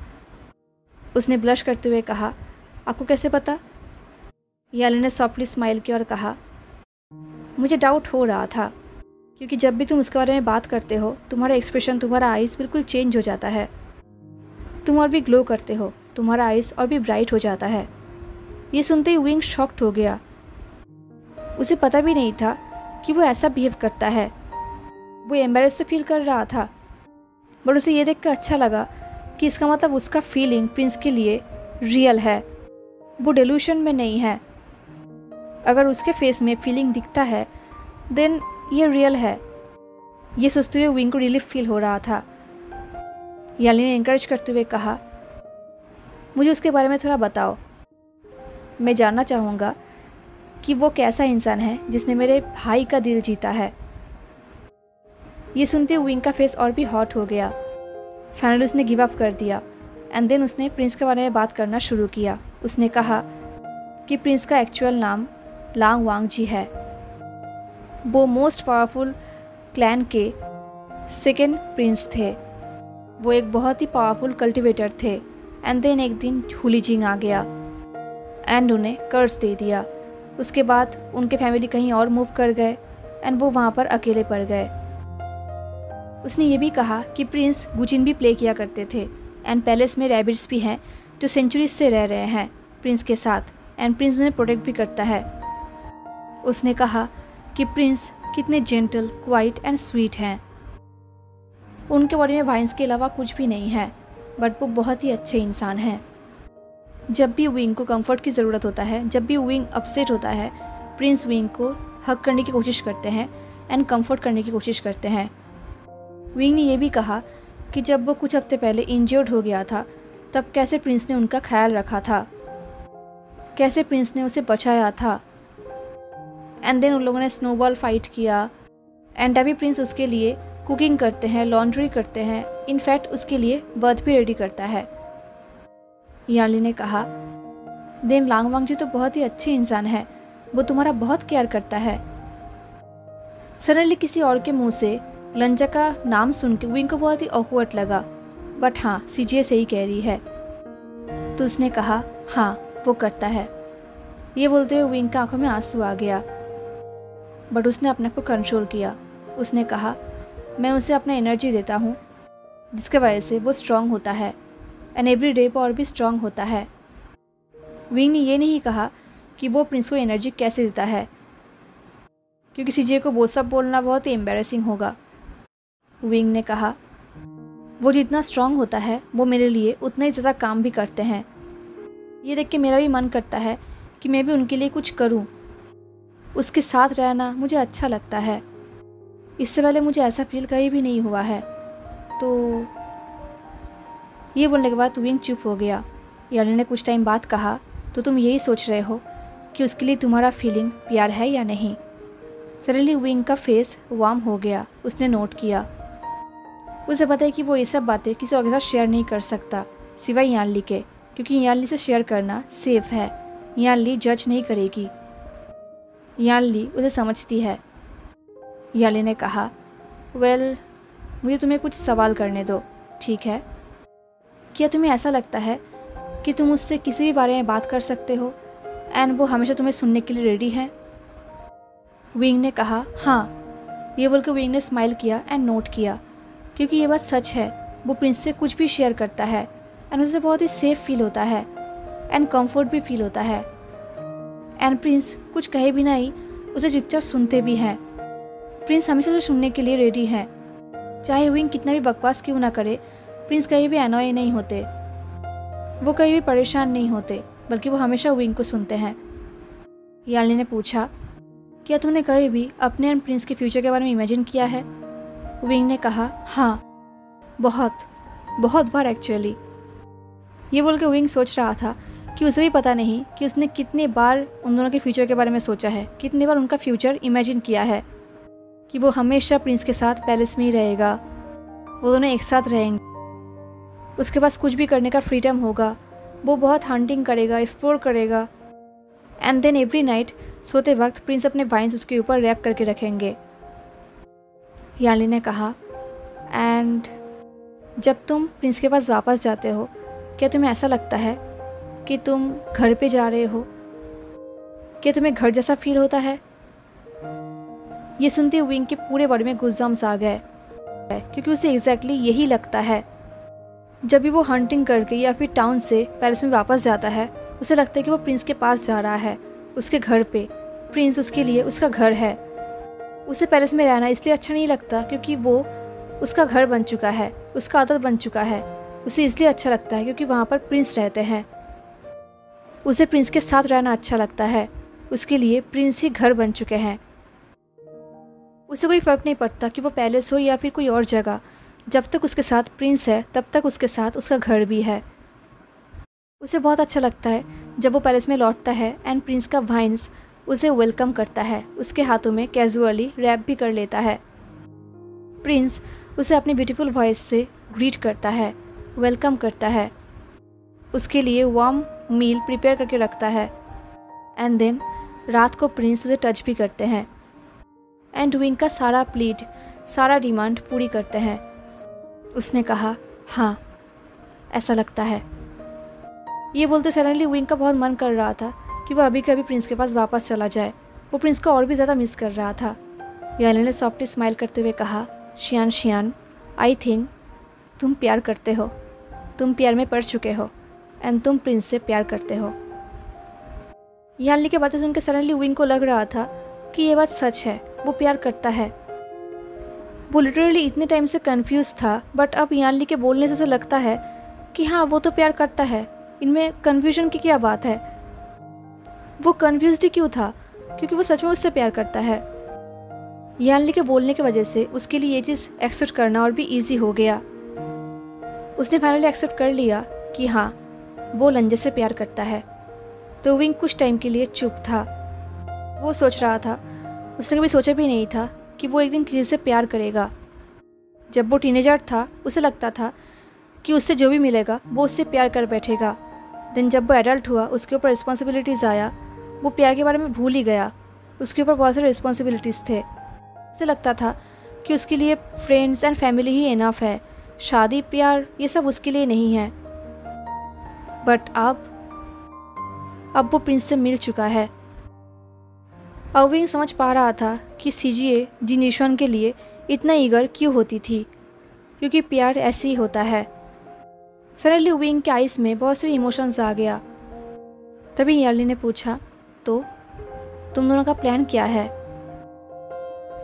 Speaker 1: उसने ब्लश करते हुए कहा, आपको कैसे पता? याली ने सॉफ्टली स्माइल किया और कहा, मुझे डाउट हो रहा था, क्योंकि जब भी तुम उसके बारे में बात करते हो, तुम्हारा एक्सप्रेशन तुम्हारा आइज़ बिल्कुल चेंज हो जाता है। तुम और भी ग्लो करते हो, तुम्हारा आइज़ और भी ब्राइट हो जाता है। ये सुनते ही विंग शॉक्ड हो गया। उसे पता भी नहीं था कि वो ऐसा बिहेव करता है। वो एम्बेरस से फील कर रहा था। बट उसे ये देख कर अच्छा लगा कि इसका मतलब उसका फीलिंग प्रिंस के लिए रियल है। वो डेल्यूशन में नहीं है। अगर उसके फेस में फीलिंग दिखता है देन ये रियल है। ये सोचते हुए विंग को रिलीफ फील हो रहा था। याली ने इनक्रेज करते हुए कहा, मुझे उसके बारे में थोड़ा बताओ। मैं जानना चाहूँगा कि वो कैसा इंसान है जिसने मेरे भाई का दिल जीता है। ये सुनते विंग का फेस और भी हॉट हो गया। फाइनली उसने गिव अप कर दिया। एंड देन उसने प्रिंस के बारे में बात करना शुरू किया। उसने कहा कि प्रिंस का एक्चुअल नाम लांग वांग जी है। वो मोस्ट पावरफुल क्लैन के सेकेंड प्रिंस थे। वो एक बहुत ही पावरफुल कल्टिवेटर थे। एंड देन एक दिन हुली जिंग आ गया। एंड उन्हें कर्ज दे दिया। उसके बाद उनके फैमिली कहीं और मूव कर गए एंड वो वहाँ पर अकेले पड़ गए। उसने ये भी कहा कि प्रिंस गुचिन भी प्ले किया करते थे एंड पैलेस में रैबिट्स भी हैं जो सेंचुरीज से रह रहे हैं प्रिंस के साथ एंड प्रिंस उन्हें प्रोटेक्ट भी करता है। उसने कहा कि प्रिंस कितने जेंटल क्वाइट एंड स्वीट हैं। उनके बारे में वाइन्स के अलावा कुछ भी नहीं है बट वो बहुत ही अच्छे इंसान हैं। जब भी विंग को कंफर्ट की ज़रूरत होता है, जब भी विंग अपसेट होता है प्रिंस विंग को हक करने की कोशिश करते हैं एंड कंफर्ट करने की कोशिश करते हैं। विंग ने यह भी कहा कि जब वो कुछ हफ़्ते पहले इंजर्ड हो गया था, तब कैसे प्रिंस ने उनका ख्याल रखा था? कैसे प्रिंस ने उसे बचाया था? एंड देन उन लोगों ने स्नोबॉल फाइट किया। एंड अभी प्रिंस उसके लिए कुकिंग करते हैं लॉन्ड्री करते हैं इनफैक्ट उसके लिए बर्थ भी रेडी करता है। यार्ली ने कहा, देन लांगवांग जी तो बहुत ही अच्छे इंसान है। वो तुम्हारा बहुत केयर करता है। सडनली किसी और के मुँह से लंजा का नाम सुन के विंग को बहुत ही ऑकवर्ड लगा। बट हाँ सीजिए सही कह रही है। तो उसने कहा हाँ वो करता है। ये बोलते हुए विंग का आँखों में आँसू आ गया। बट उसने अपने को कंट्रोल किया। उसने कहा, मैं उसे अपना एनर्जी देता हूँ, जिसके वजह से वो स्ट्रांग होता है। एंड एवरी डे पर और भी स्ट्रांग होता है। विंग ने यह नहीं कहा कि वो प्रिंस को एनर्जी कैसे देता है, क्योंकि सीजे को वो सब बोलना बहुत ही एम्बेरसिंग होगा। विंग ने कहा, वो जितना स्ट्रांग होता है, वो मेरे लिए उतना ही ज़्यादा काम भी करते हैं। ये देख के मेरा भी मन करता है कि मैं भी उनके लिए कुछ करूँ। उसके साथ रहना मुझे अच्छा लगता है। इससे पहले मुझे ऐसा फील कहीं भी नहीं हुआ है। तो ये बोलने के बाद विंग चुप हो गया। याली ने कुछ टाइम बाद कहा तो तुम यही सोच रहे हो कि उसके लिए तुम्हारा फीलिंग प्यार है या नहीं? सडनली विंग का फेस वार्म हो गया। उसने नोट किया। उसे पता है कि वो ये सब बातें किसी और के साथ शेयर नहीं कर सकता सिवाय यानली के क्योंकि यानली से शेयर करना सेफ़ है। यानली जज नहीं करेगी। यानली उसे समझती है। याली ने कहा वेल well, मुझे तुम्हें कुछ सवाल करने दो ठीक है? क्या तुम्हें ऐसा लगता है कि तुम उससे किसी भी बारे में बात कर सकते हो? एंड वो हमेशा तुम्हें सुनने के लिए रेडी है? विंग ने कहा हाँ। ये बोल के विंग ने स्माइल किया एंड नोट किया, क्योंकि ये बात सच है। वो प्रिंस से कुछ भी शेयर करता है एंड उसे बहुत ही सेफ़ फील होता है एंड कंफर्ट भी फील होता है। एंड प्रिंस कुछ कहे भी नहीं, उसे चुपचाप सुनते भी हैं। प्रिंस हमेशा उसे सुनने के लिए रेडी है। चाहे विंग कितना भी बकवास क्यों ना करे प्रिंस कहीं भी अनोय नहीं होते। वो कहीं भी परेशान नहीं होते, बल्कि वो हमेशा विंग को सुनते हैं। याली ने पूछा, क्या तुमने कभी भी अपने एंड प्रिंस के फ्यूचर के बारे में इमेजिन किया है? विंग ने कहा हाँ बहुत बहुत बार एक्चुअली ये बोल के विंग सोच रहा था कि उसे भी पता नहीं कि उसने कितने बार उन दोनों के फ्यूचर के बारे में सोचा है, कितने बार उनका फ्यूचर इमेजिन किया है, कि वो हमेशा प्रिंस के साथ पैलेस में ही रहेगा। वो दोनों एक साथ रहेंगे। उसके पास कुछ भी करने का फ्रीडम होगा। वो बहुत हंटिंग करेगा एक्सप्लोर करेगा। एंड देन एवरी नाइट सोते वक्त प्रिंस अपने वाइन्स उसके ऊपर रैप करके रखेंगे। याली ने कहा एंड जब तुम प्रिंस के पास वापस जाते हो, क्या तुम्हें ऐसा लगता है कि तुम घर पे जा रहे हो? क्या तुम्हें घर जैसा फील होता है? ये सुनते विंग के पूरे बॉडी में गुजाम्स आ गए क्योंकि उसे एग्जैक्टली exactly यही लगता है। जब भी वो हंटिंग करके या फिर टाउन से पैरिस में वापस जाता है, उसे लगता है कि वो प्रिंस के पास जा रहा है, उसके घर पे। प्रिंस उसके लिए उसका घर है। उसे पैलेस में रहना इसलिए अच्छा नहीं लगता क्योंकि वो उसका घर बन चुका है, उसका आदत बन चुका है। उसे इसलिए अच्छा लगता है क्योंकि वहाँ पर प्रिंस रहते हैं। उसे प्रिंस के साथ रहना अच्छा लगता है। उसके लिए प्रिंस ही घर बन चुके हैं। उसे कोई फ़र्क नहीं पड़ता कि वो पैलेस हो या फिर कोई और जगह। जब तक उसके साथ प्रिंस है, तब तक उसके साथ उसका घर भी है। उसे बहुत अच्छा लगता है जब वो पैलेस में लौटता है एंड प्रिंस का वाइन्स उसे वेलकम करता है। उसके हाथों में कैजुअली रैप भी कर लेता है। प्रिंस उसे अपनी ब्यूटीफुल वॉइस से ग्रीट करता है, वेलकम करता है। उसके लिए वार्म मील प्रिपेयर करके रखता है। एंड देन रात को प्रिंस उसे टच भी करते हैं। एंड विंग का सारा प्लीट सारा डिमांड पूरी करते हैं। उसने कहा हाँ ऐसा लगता है। ये बोलते सडनली विंग का बहुत मन कर रहा था कि वह अभी कभी प्रिंस के पास वापस चला जाए। वो प्रिंस को और भी ज़्यादा मिस कर रहा था। यानी ने सॉफ्टली स्माइल करते हुए कहा, शियान शियान, आई थिंक तुम प्यार करते हो। तुम प्यार में पड़ चुके हो, एंड तुम प्रिंस से प्यार करते हो। यानली की बातें सुनकर सडनली विंग को लग रहा था कि ये बात सच है, वो प्यार करता है। वो लिटरली इतने टाइम से कंफ्यूज था बट अब यानली के बोलने से उसे लगता है कि हाँ वो तो प्यार करता है। इनमें कन्फ्यूज़न की क्या बात है? वो कन्फ्यूज़ ही क्यों था? क्योंकि वो सच में उससे प्यार करता है। यानली के बोलने की वजह से उसके लिए ये चीज़ एक्सेप्ट करना और भी ईजी हो गया। उसने फाइनली एक्सेप्ट कर लिया कि हाँ वो लंजे से प्यार करता है। तो विंग कुछ टाइम के लिए चुप था। वो सोच रहा था। उसने कभी सोचा भी नहीं था कि वो एक दिन किसी से प्यार करेगा। जब वो टीनेजर था, उसे लगता था कि उससे जो भी मिलेगा, वो उससे प्यार कर बैठेगा। दिन जब वो एडल्ट हुआ, उसके ऊपर रिस्पॉन्सिबिलिटीज़ आया। वो प्यार के बारे में भूल ही गया। उसके ऊपर बहुत सारे रिस्पॉन्सिबिलिटीज़ थे। उसे लगता था कि उसके लिए फ्रेंड्स एंड फैमिली ही इनफ है। शादी, प्यार, ये सब उसके लिए नहीं है। बट अब अब वो प्रिंस से मिल चुका है। अविंग समझ पा रहा था कि सीजीए जी के लिए इतना ईगर क्यों होती थी क्योंकि प्यार ऐसे ही होता है। सडनली विंग के आइस में बहुत सारे इमोशंस आ गया। तभी यार्ली ने पूछा तो तुम दोनों का प्लान क्या है?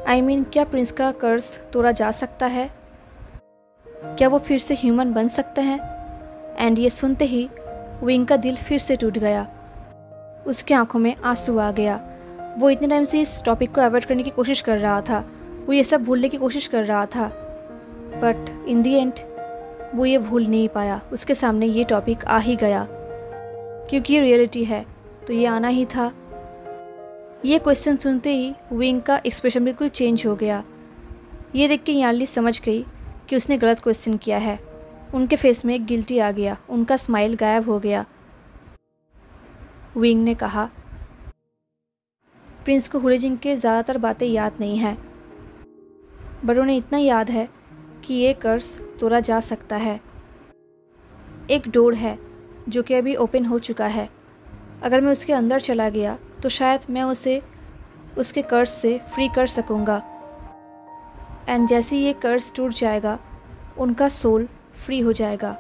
Speaker 1: आई I मीन mean, क्या प्रिंस का कर्ज तोड़ा जा सकता है? क्या वो फिर से ह्यूमन बन सकते हैं? एंड ये सुनते ही विंग का दिल फिर से टूट गया। उसके आँखों में आँसू आ गया। वो इतने टाइम से इस टॉपिक को अवॉइड करने की कोशिश कर रहा था। वो ये सब भूलने की कोशिश कर रहा था। बट इन दी एंड वो ये भूल नहीं पाया। उसके सामने ये टॉपिक आ ही गया। क्योंकि ये रियलिटी है तो ये आना ही था। ये क्वेश्चन सुनते ही विंग का एक्सप्रेशन बिल्कुल चेंज हो गया। ये देख के यार्ली समझ गई कि उसने गलत क्वेश्चन किया है। उनके फेस में एक गिल्टी आ गया। उनका स्माइल गायब हो गया। विंग ने कहा प्रिंस को हुरेजिंग के ज़्यादातर बातें याद नहीं हैं। बट उन्हें इतना याद है कि ये कर्ज तोड़ा जा सकता है। एक डोर है, जो कि अभी ओपन हो चुका है। अगर मैं उसके अंदर चला गया तो शायद मैं उसे, उसके कर्ज से फ्री कर सकूँगा। एंड जैसे ये कर्ज टूट जाएगा, उनका सोल फ्री हो जाएगा।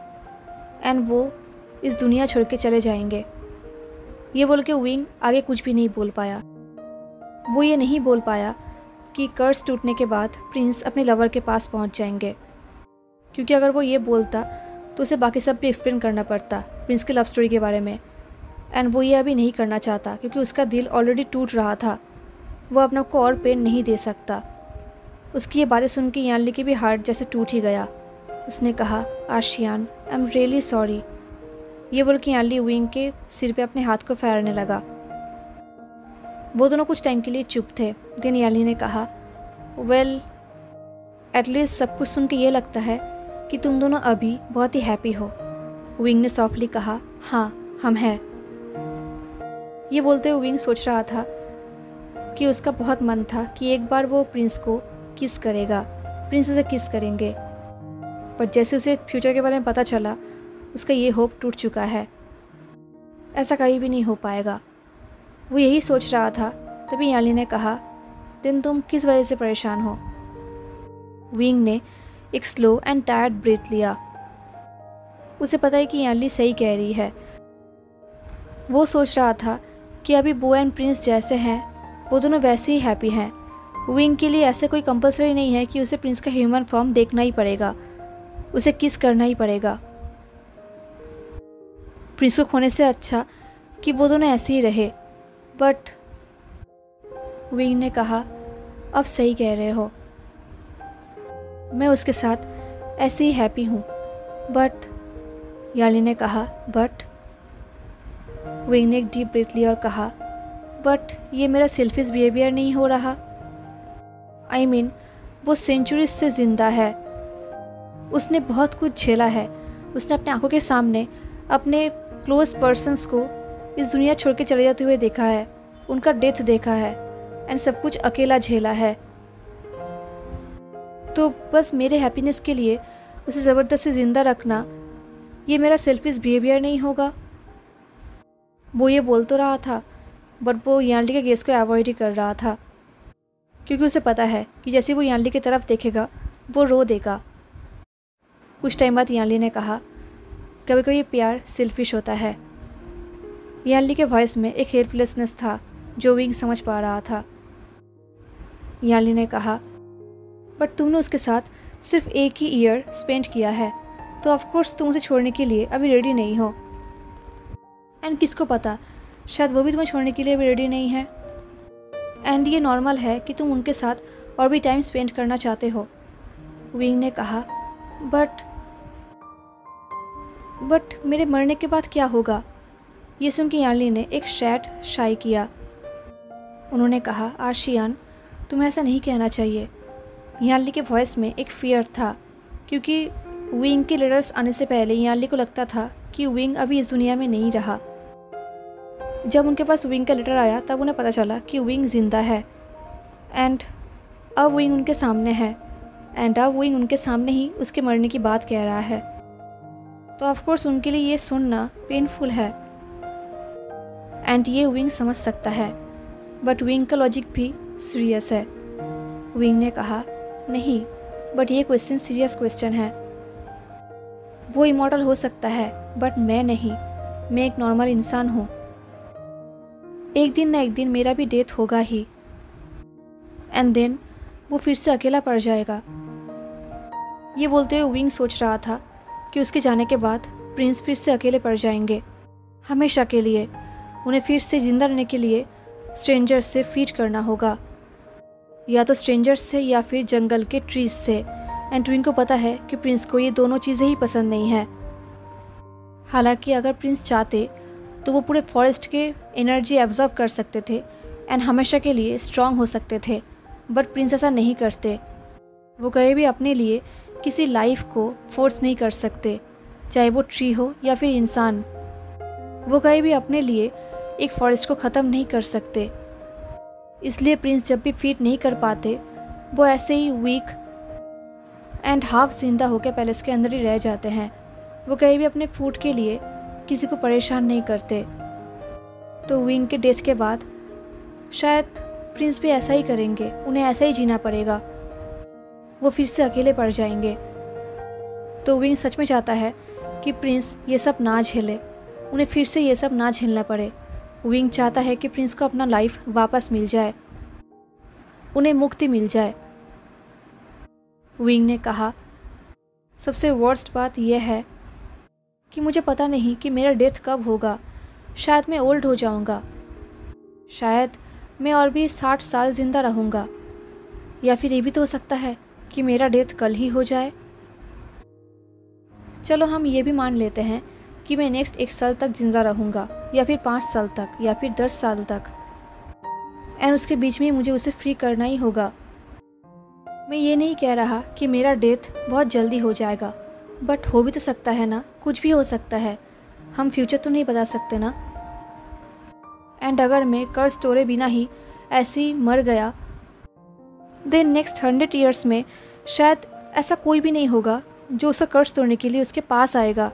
Speaker 1: एंड वो इस दुनिया छोड़ के चले जाएँगे। ये बोल के विंग आगे कुछ भी नहीं बोल पाया। वो ये नहीं बोल पाया कि कर्ज टूटने के बाद प्रिंस अपने लवर के पास पहुँच जाएँगे। क्योंकि अगर वो ये बोलता तो उसे बाकी सब भी एक्सप्लेन करना पड़ता प्रिंस की लव स्टोरी के बारे में। एंड वो ये अभी नहीं करना चाहता, क्योंकि उसका दिल ऑलरेडी टूट रहा था। वो अपने को और पेन नहीं दे सकता। उसकी ये बातें सुन के यानली की भी हार्ट जैसे टूट ही गया। उसने कहा, आशियान आई एम रियली सॉरी ये बोल के याली विंग के सिर पे अपने हाथ को फेरने लगा। वो दोनों कुछ टाइम के लिए चुप थे। दिन याली ने कहा वेल एटलीस्ट सब कुछ सुन के ये लगता है कि तुम दोनों अभी बहुत ही हैप्पी हो। विंग ने सॉफ्टली कहा हाँ हम हैं। ये बोलते हुए विंग सोच रहा था कि उसका बहुत मन था कि एक बार वो प्रिंस को किस करेगा। प्रिंस उसे किस करेंगे। पर जैसे उसे फ्यूचर के बारे में पता चला, उसका ये होप टूट चुका है। ऐसा कहीं भी नहीं हो पाएगा। वो यही सोच रहा था, तभी याली ने कहा, दिन तुम किस वजह से परेशान हो? विंग ने एक स्लो एंड टायर्ड ब्रेथ लिया। उसे पता है कि याली सही कह रही है। वो सोच रहा था कि अभी बो एंड प्रिंस जैसे हैं, वो दोनों वैसे ही हैप्पी हैं। विंग के लिए ऐसे कोई कंपलसरी नहीं है कि उसे प्रिंस का ह्यूमन फॉर्म देखना ही पड़ेगा, उसे किस करना ही पड़ेगा। प्रिंस को खोने से अच्छा कि वो दोनों ऐसे ही रहे। बट विंग ने कहा अब सही कह रहे हो। मैं उसके साथ ऐसे ही हैप्पी हूँ। बट याली ने कहा बट विंग ने एक डीप ब्रेथ लिया और कहा बट ये मेरा सेल्फिश बिहेवियर नहीं हो रहा। आई I मीन mean, वो सेंचुरीज से ज़िंदा है। उसने बहुत कुछ झेला है। उसने अपने आँखों के सामने अपने क्लोज पर्सनस को इस दुनिया छोड़ के चले जाते हुए देखा है। उनका डेथ देखा है एंड सब कुछ अकेला झेला है। तो बस मेरे हैप्पीनेस के लिए उसे ज़बरदस्ती ज़िंदा रखना, ये मेरा सेल्फिश बिहेवियर नहीं होगा। वो ये बोल तो रहा था बट वो यानली के गेस को अवॉइड ही कर रहा था। क्योंकि उसे पता है कि जैसे वो यानली की तरफ़ देखेगा, वो रो देगा। कुछ टाइम बाद यानली ने कहा कभी कभी प्यार सेल्फिश होता है। यानली के वॉइस में एक हेल्पलेसनेस था, जो विंग समझ पा रहा था। यानली ने कहा बट तुमने उसके साथ सिर्फ़ एक ही ईयर स्पेंड किया है तो ऑफकोर्स तुम उसे छोड़ने के लिए अभी रेडी नहीं हो। एंड किसको पता, शायद वो भी तुम्हें छोड़ने के लिए अभी रेडी नहीं है। एंड ये नॉर्मल है कि तुम उनके साथ और भी टाइम स्पेंड करना चाहते हो। विंग ने कहा बट बट मेरे मरने के बाद क्या होगा? ये सुन के यार्ली ने एक शैट शाई किया। उन्होंने कहा, आशियान, तुम्हें ऐसा नहीं कहना चाहिए। यार्ली के वॉइस में एक फियर था, क्योंकि विंग के लीडर्स आने से पहले यार्ली को लगता था कि विंग अभी इस दुनिया में नहीं रहा। जब उनके पास विंग का लेटर आया, तब उन्हें पता चला कि विंग ज़िंदा है। एंड अब विंग उनके सामने है। एंड अब विंग उनके सामने ही उसके मरने की बात कह रहा है। तो ऑफकोर्स उनके लिए ये सुनना पेनफुल है। एंड ये विंग समझ सकता है बट विंग का लॉजिक भी सीरियस है। विंग ने कहा, नहीं बट ये क्वेश्चन सीरियस क्वेश्चन है। वो इमोटल हो सकता है बट मैं नहीं, मैं एक नॉर्मल इंसान हूँ। एक दिन ना एक दिन मेरा भी डेथ होगा ही। एंड देन वो फिर से अकेला पड़ जाएगा। ये बोलते हुए विंग सोच रहा था कि उसके जाने के बाद प्रिंस फिर से अकेले पड़ जाएँगे, हमेशा के लिए। उन्हें फिर से ज़िंदा रहने के लिए स्ट्रेंजर्स से फीट करना होगा। या तो स्ट्रेंजर्स से या फिर जंगल के ट्रीज से। एंड ट्विन को पता है कि प्रिंस को ये दोनों चीज़ें ही पसंद नहीं है। हालाँकि अगर प्रिंस चाहते तो वो पूरे फॉरेस्ट के एनर्जी एब्जॉर्व कर सकते थे एंड हमेशा के लिए स्ट्रांग हो सकते थे। बट प्रिंस ऐसा नहीं करते। वो कहीं भी अपने लिए किसी लाइफ को फोर्स नहीं कर सकते, चाहे वो ट्री हो या फिर इंसान। वो कहीं भी अपने लिए एक फॉरेस्ट को ख़त्म नहीं कर सकते। इसलिए प्रिंस जब भी फीट नहीं कर पाते, वो ऐसे ही वीक एंड हाफ़ ज़िंदा होकर पैलेस के अंदर ही रह जाते हैं। वो कहीं भी अपने फ़ूड के लिए किसी को परेशान नहीं करते। तो विंग के डेथ के बाद शायद प्रिंस भी ऐसा ही करेंगे, उन्हें ऐसा ही जीना पड़ेगा। वो फिर से अकेले पड़ जाएँगे। तो विंग सच में चाहता है कि प्रिंस ये सब ना झेले, उन्हें फिर से ये सब ना झेलना पड़े। विंग चाहता है कि प्रिंस को अपना लाइफ वापस मिल जाए। उन्हें मुक्ति मिल जाए। विंग ने कहा, सबसे वर्स्ट बात यह है कि मुझे पता नहीं कि मेरा डेथ कब होगा। शायद मैं ओल्ड हो जाऊँगा। शायद मैं और भी साठ साल ज़िंदा रहूँगा। या फिर ये भी तो हो सकता है कि मेरा डेथ कल ही हो जाए। चलो हम ये भी मान लेते हैं कि मैं नेक्स्ट एक साल तक ज़िंदा रहूँगा। या फिर पाँच साल तक, या फिर दस साल तक। एंड उसके बीच में मुझे उसे फ्री करना ही होगा। मैं ये नहीं कह रहा कि मेरा डेथ बहुत जल्दी हो जाएगा बट हो भी तो सकता है ना? कुछ भी हो सकता है। हम फ्यूचर तो नहीं बता सकते ना? एंड अगर मैं कर्ज तोड़े बिना ही ऐसे ही मर गया देन नेक्स्ट हंड्रेड ईयर्स में शायद ऐसा कोई भी नहीं होगा जो उसका कर्ज तोड़ने के लिए उसके पास आएगा।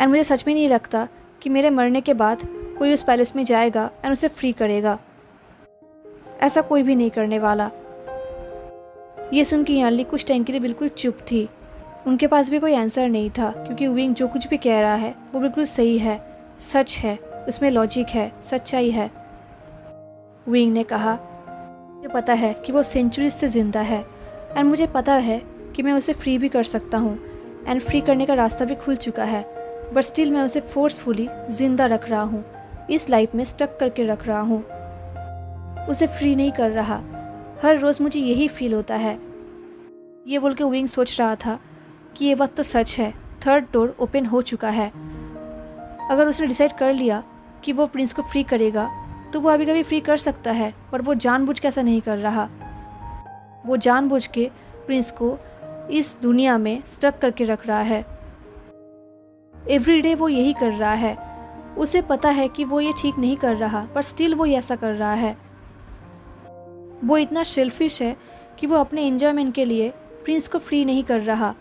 Speaker 1: एंड मुझे सच में नहीं लगता कि मेरे मरने के बाद कोई उस पैलेस में जाएगा एंड उसे फ्री करेगा। ऐसा कोई भी नहीं करने वाला। ये सुन के यानली कुछ टाइम के लिए बिल्कुल चुप थी। उनके पास भी कोई आंसर नहीं था, क्योंकि विंग जो कुछ भी कह रहा है, वो बिल्कुल सही है, सच है, उसमें लॉजिक है, सच्चाई है। विंग ने कहा, मुझे पता है कि वो सेंचुरीज से ज़िंदा है एंड मुझे पता है कि मैं उसे फ्री भी कर सकता हूँ एंड फ्री करने का रास्ता भी खुल चुका है। बट स्टिल मैं उसे फोर्सफुली ज़िंदा रख रहा हूँ। इस लाइफ में स्टक करके रख रहा हूँ। उसे फ्री नहीं कर रहा। हर रोज़ मुझे यही फील होता है। ये बोल के विंग सोच रहा था कि ये बात तो सच है। थर्ड डोर ओपन हो चुका है। अगर उसने डिसाइड कर लिया कि वो प्रिंस को फ्री करेगा तो वो अभी कभी फ्री कर सकता है पर वो जानबूझ के ऐसा नहीं कर रहा। वो जानबूझ के प्रिंस को इस दुनिया में स्टक करके रख रहा है। एवरी डे वो यही कर रहा है। उसे पता है कि वो ये ठीक नहीं कर रहा, पर स्टिल वो ऐसा कर रहा है। वो इतना शेल्फिश है कि वो अपने इंजॉयमेंट के लिए प्रिंस को फ्री नहीं कर रहा।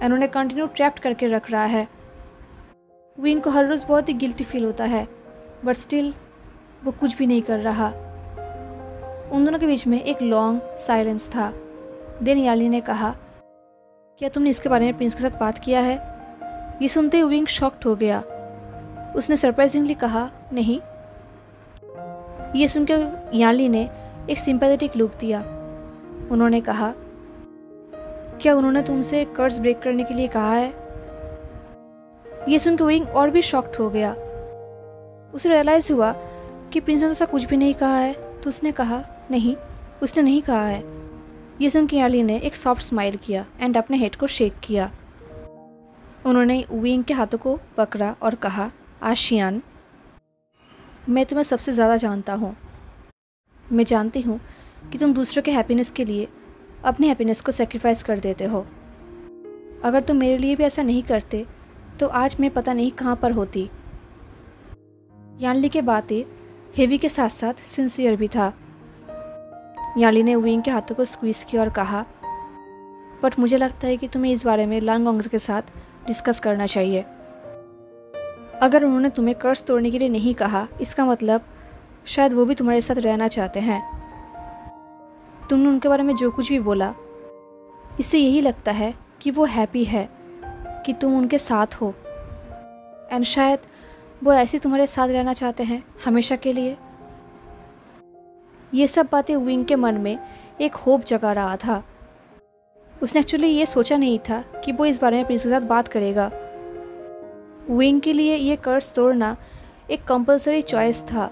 Speaker 1: एंड उन्हें कंटिन्यू ट्रैप्ट करके रख रहा है। विंग को हर रोज़ बहुत ही गिल्टी फील होता है बट स्टिल वो कुछ भी नहीं कर रहा। उन दोनों के बीच में एक लॉन्ग साइलेंस था। देन याली ने कहा, क्या तुमने इसके बारे में प्रिंस के साथ बात किया है? ये सुनते विंग शॉक्ड हो गया। उसने सरप्राइजिंगली कहा, नहीं। ये सुन के याली ने एक सिंपैथेटिक लुक दिया। उन्होंने कहा, क्या उन्होंने तुमसे कर्ज ब्रेक करने के लिए कहा है? ये सुन के विंग और भी शॉक्ड हो गया। उसे रियलाइज़ हुआ कि प्रिंस ने ऐसा कुछ भी नहीं कहा है तो उसने कहा, नहीं। उसने नहीं कहा है। ये सुन के आली ने एक सॉफ्ट स्माइल किया एंड अपने हेड को शेक किया। उन्होंने विंग के हाथों को पकड़ा और कहा, आशियान, मैं तुम्हें सबसे ज़्यादा जानता हूँ। मैं जानती हूँ कि तुम दूसरों के हैप्पीनेस के लिए अपनी हैप्पीनेस को सेक्रीफाइस कर देते हो। अगर तुम मेरे लिए भी ऐसा नहीं करते तो आज मैं पता नहीं कहाँ पर होती। यानली के बातें हेवी के साथ साथ सिंसियर भी था। यानली ने विंग के हाथों को स्क्वीज़ किया और कहा, बट मुझे लगता है कि तुम्हें इस बारे में लांगोंग्स के साथ डिस्कस करना चाहिए। अगर उन्होंने तुम्हें कर्ज तोड़ने के लिए नहीं कहा, इसका मतलब शायद वो भी तुम्हारे साथ रहना चाहते हैं। तुमने उनके बारे में जो कुछ भी बोला इससे यही लगता है कि वो हैप्पी है, कि तुम उनके साथ हो। एंड शायद वो ऐसे तुम्हारे साथ रहना चाहते हैं, हमेशा के लिए। ये सब बातें विंग के मन में एक होप जगा रहा था। उसने एक्चुअली ये सोचा नहीं था कि वो इस बारे में प्रिंस के साथ बात करेगा। विंग के लिए ये कर्ज तोड़ना एक कंपलसरी चॉइस था।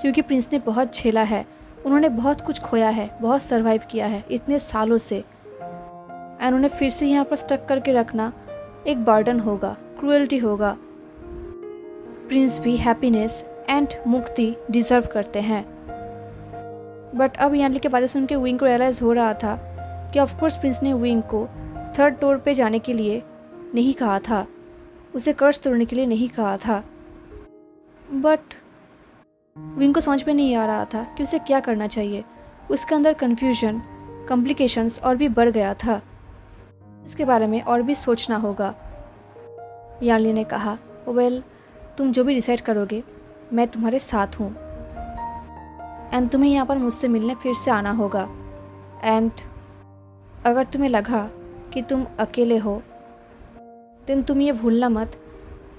Speaker 1: क्योंकि प्रिंस ने बहुत झेला है, उन्होंने बहुत कुछ खोया है, बहुत सरवाइव किया है इतने सालों से। एंड उन्हें फिर से यहाँ पर स्टक करके रखना एक बर्डन होगा क्रूएल्टी होगा। प्रिंस भी हैप्पीनेस एंड मुक्ति डिज़र्व करते हैं। बट अब यानी के बातें सुन के विंग को रियलाइज़ हो रहा था कि ऑफकोर्स प्रिंस ने विंग को थर्ड टोर पे जाने के लिए नहीं कहा था। उसे कर्ज तोड़ने के लिए नहीं कहा था। बट विंग को समझ में नहीं आ रहा था कि उसे क्या करना चाहिए। उसके अंदर कन्फ्यूज़न कॉम्प्लिकेशंस और भी बढ़ गया था। इसके बारे में और भी सोचना होगा। याली ने कहा वेल well, तुम जो भी डिसाइड करोगे मैं तुम्हारे साथ हूँ। एंड तुम्हें यहाँ पर मुझसे मिलने फिर से आना होगा। एंड अगर तुम्हें लगा कि तुम अकेले हो देन तुम ये भूलना मत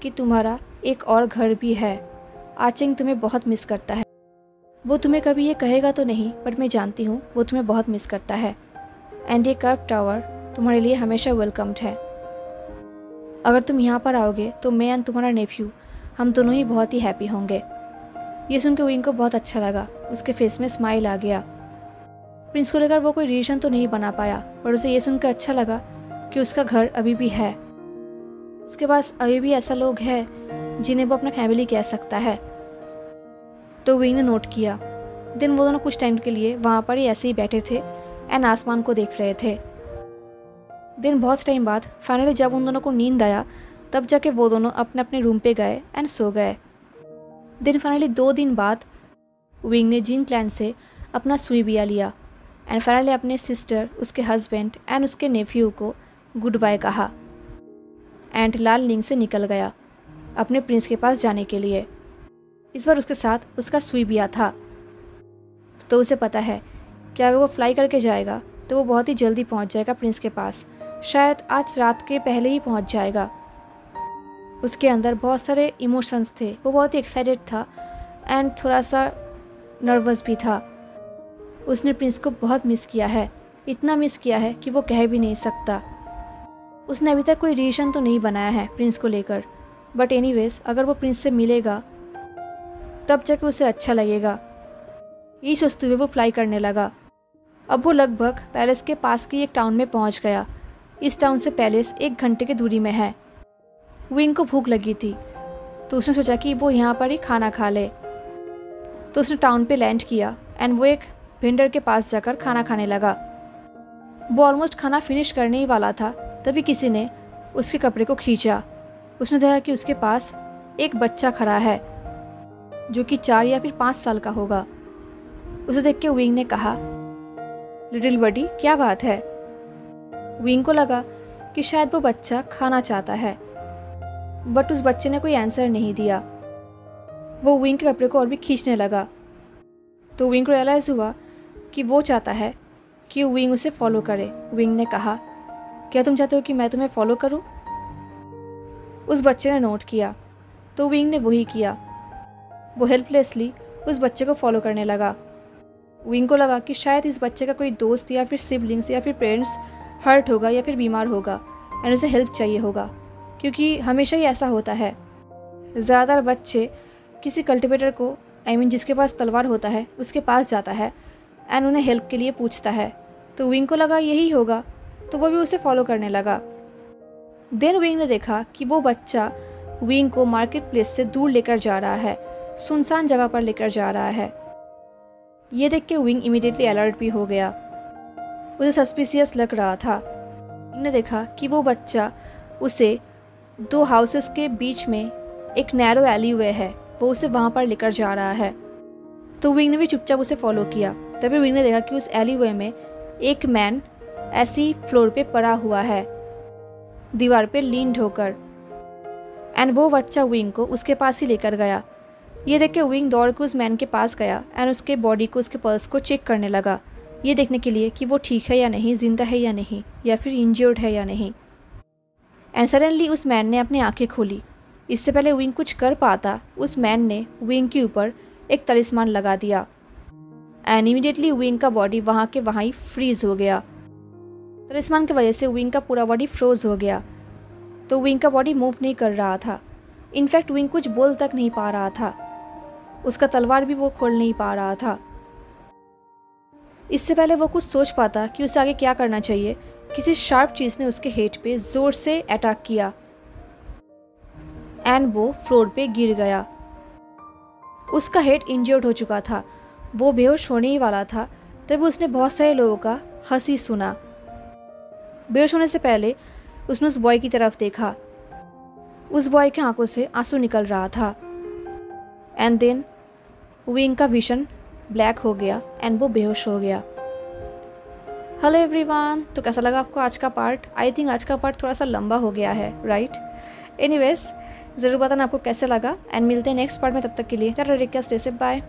Speaker 1: कि तुम्हारा एक और घर भी है। आचिंग तुम्हें बहुत मिस करता है। वो तुम्हें कभी ये कहेगा तो नहीं बट मैं जानती हूँ, वो तुम्हें बहुत मिस करता है। एंड ये कर्व टावर तुम्हारे लिए हमेशा वेलकम्ड है। अगर तुम यहाँ पर आओगे तो मैं एंड तुम्हारा नेफ्यू हम दोनों ही बहुत ही हैप्पी होंगे। ये सुन के विंग को बहुत अच्छा लगा। उसके फेस में स्माइल आ गया। प्रिंस को लेकर वो कोई रीजन तो नहीं बना पाया पर उसे ये सुनकर अच्छा लगा कि उसका घर अभी भी है। उसके पास अभी भी ऐसा लोग है जिन्हें वो अपना फैमिली कह सकता है। तो विंग ने नोट किया। दिन वो दोनों कुछ टाइम के लिए वहाँ पर ही ऐसे ही बैठे थे एंड आसमान को देख रहे थे। दिन बहुत टाइम बाद फाइनली जब उन दोनों को नींद आया, तब जाके वो दोनों अपने अपने रूम पे गए एंड सो गए। दिन फाइनली दो दिन बाद विंग ने जिन क्लैन से अपना सुई बिया लिया। एंड फाइनली अपने सिस्टर, उसके हस्बैंड एंड उसके नेफ्यू को गुड बाय कहा। एंड लाल लिंग से निकल गया अपने प्रिंस के पास जाने के लिए। इस बार उसके साथ उसका सुई बिया था। तो उसे पता है कि अगर वो फ्लाई करके जाएगा तो वो बहुत ही जल्दी पहुँच जाएगा प्रिंस के पास। शायद आज रात के पहले ही पहुँच जाएगा। उसके अंदर बहुत सारे इमोशंस थे। वो बहुत ही एक्साइटेड था एंड थोड़ा सा नर्वस भी था। उसने प्रिंस को बहुत मिस किया है, इतना मिस किया है कि वो कह भी नहीं सकता। उसने अभी तक कोई रिलेशन तो नहीं बनाया है प्रिंस को लेकर। बट एनीवेज अगर वो प्रिंस से मिलेगा, तब जाके उसे अच्छा लगेगा। यही सोचते हुए वो फ्लाई करने लगा। अब वो लगभग पैलेस के पास की एक टाउन में पहुँच गया। इस टाउन से पैलेस एक घंटे की दूरी में है। विंग को भूख लगी थी। तो उसने सोचा कि वो यहाँ पर ही खाना खा ले। तो उसने टाउन पे लैंड किया एंड वो एक वेंडर के पास जाकर खाना खाने लगा। वो ऑलमोस्ट खाना फिनिश करने ही वाला था, तभी किसी ने उसके कपड़े को खींचा। उसने देखा कि उसके पास एक बच्चा खड़ा है, जो कि चार या फिर पाँच साल का होगा। उसे देख के विंग ने कहा लिटिल बडी क्या बात है? विंग को लगा कि शायद वो बच्चा खाना चाहता है बट उस बच्चे ने कोई आंसर नहीं दिया। वो विंग के कपड़े को और भी खींचने लगा। तो विंग को रियलाइज़ हुआ कि वो चाहता है कि विंग उसे फॉलो करे। विंग ने कहा क्या तुम चाहते हो कि मैं तुम्हें फॉलो करूँ? उस बच्चे ने नोट किया तो विंग ने वही किया। वो हेल्पलेसली उस बच्चे को फॉलो करने लगा। विंग को लगा कि शायद इस बच्चे का कोई दोस्त या फिर सिबलिंग्स या फिर पेरेंट्स हर्ट होगा या फिर बीमार होगा एंड उसे हेल्प चाहिए होगा क्योंकि हमेशा ही ऐसा होता है। ज़्यादातर बच्चे किसी कल्टिवेटर को आई I मीन mean, जिसके पास तलवार होता है उसके पास जाता है। एंड उन्हें हेल्प के लिए पूछता है। तो विंग को लगा यही होगा तो वो भी उसे फॉलो करने लगा। देन विंग ने देखा कि वो बच्चा विंग को मार्केट प्लेस से दूर लेकर जा रहा है, सुनसान जगह पर लेकर जा रहा है। ये देख के विंग इमिडिएटली अलर्ट भी हो गया। उसे सस्पिशियस लग रहा था। विंग ने देखा कि वो बच्चा उसे दो हाउसेस के बीच में एक नैरो एली वे है, वो उसे वहाँ पर लेकर जा रहा है। तो विंग ने भी चुपचाप उसे फॉलो किया। तभी विंग ने देखा कि उस एली वे में एक मैन ऐसी फ्लोर पे पड़ा हुआ है। दीवार पे लीन ढोकर एंड वो बच्चा विंग को उसके पास ही लेकर गया। ये देख के विंग दौड़ के उस मैन के पास गया एंड उसके बॉडी को, उसके पल्स को चेक करने लगा। ये देखने के लिए कि वो ठीक है या नहीं, ज़िंदा है या नहीं, या फिर इंजर्ड है या नहीं। एंड सडनली उस मैन ने अपनी आँखें खोली। इससे पहले विंग कुछ कर पाता, उस मैन ने विंग के ऊपर एक तलिस्मान लगा दिया। एंड इमीडिएटली विंग का बॉडी वहाँ के वहाँ ही फ्रीज हो गया। तलिस्मान की वजह से विंग का पूरा बॉडी फ्रोज हो गया। तो विंग का बॉडी मूव नहीं कर रहा था। इनफैक्ट विंग कुछ बोल तक नहीं पा रहा था। उसका तलवार भी वो खोल नहीं पा रहा था। इससे पहले वो कुछ सोच पाता कि उसे आगे क्या करना चाहिए। किसी शार्प चीज़ ने उसके हेड पे ज़ोर से अटैक किया। एंड वो फ्लोर पे गिर गया। उसका हेड इंजर्ड हो चुका था। वो बेहोश होने ही वाला था। तब उसने बहुत सारे लोगों का हँसी सुना। बेहोश होने से पहले उसने उस बॉय की तरफ़ देखा। उस बॉय के आँखों से आँसू निकल रहा था। एंड देन विंग का विशन ब्लैक हो गया एंड वो बेहोश हो गया। हेलो एवरीवन तो कैसा लगा आपको आज का पार्ट आई थिंक आज का पार्ट थोड़ा सा लंबा हो गया है राइट एनीवेज ज़रूर बताना आपको कैसे लगा एंड मिलते हैं नेक्स्ट पार्ट में, तब तक के लिए रिक्वेस्ट से बाय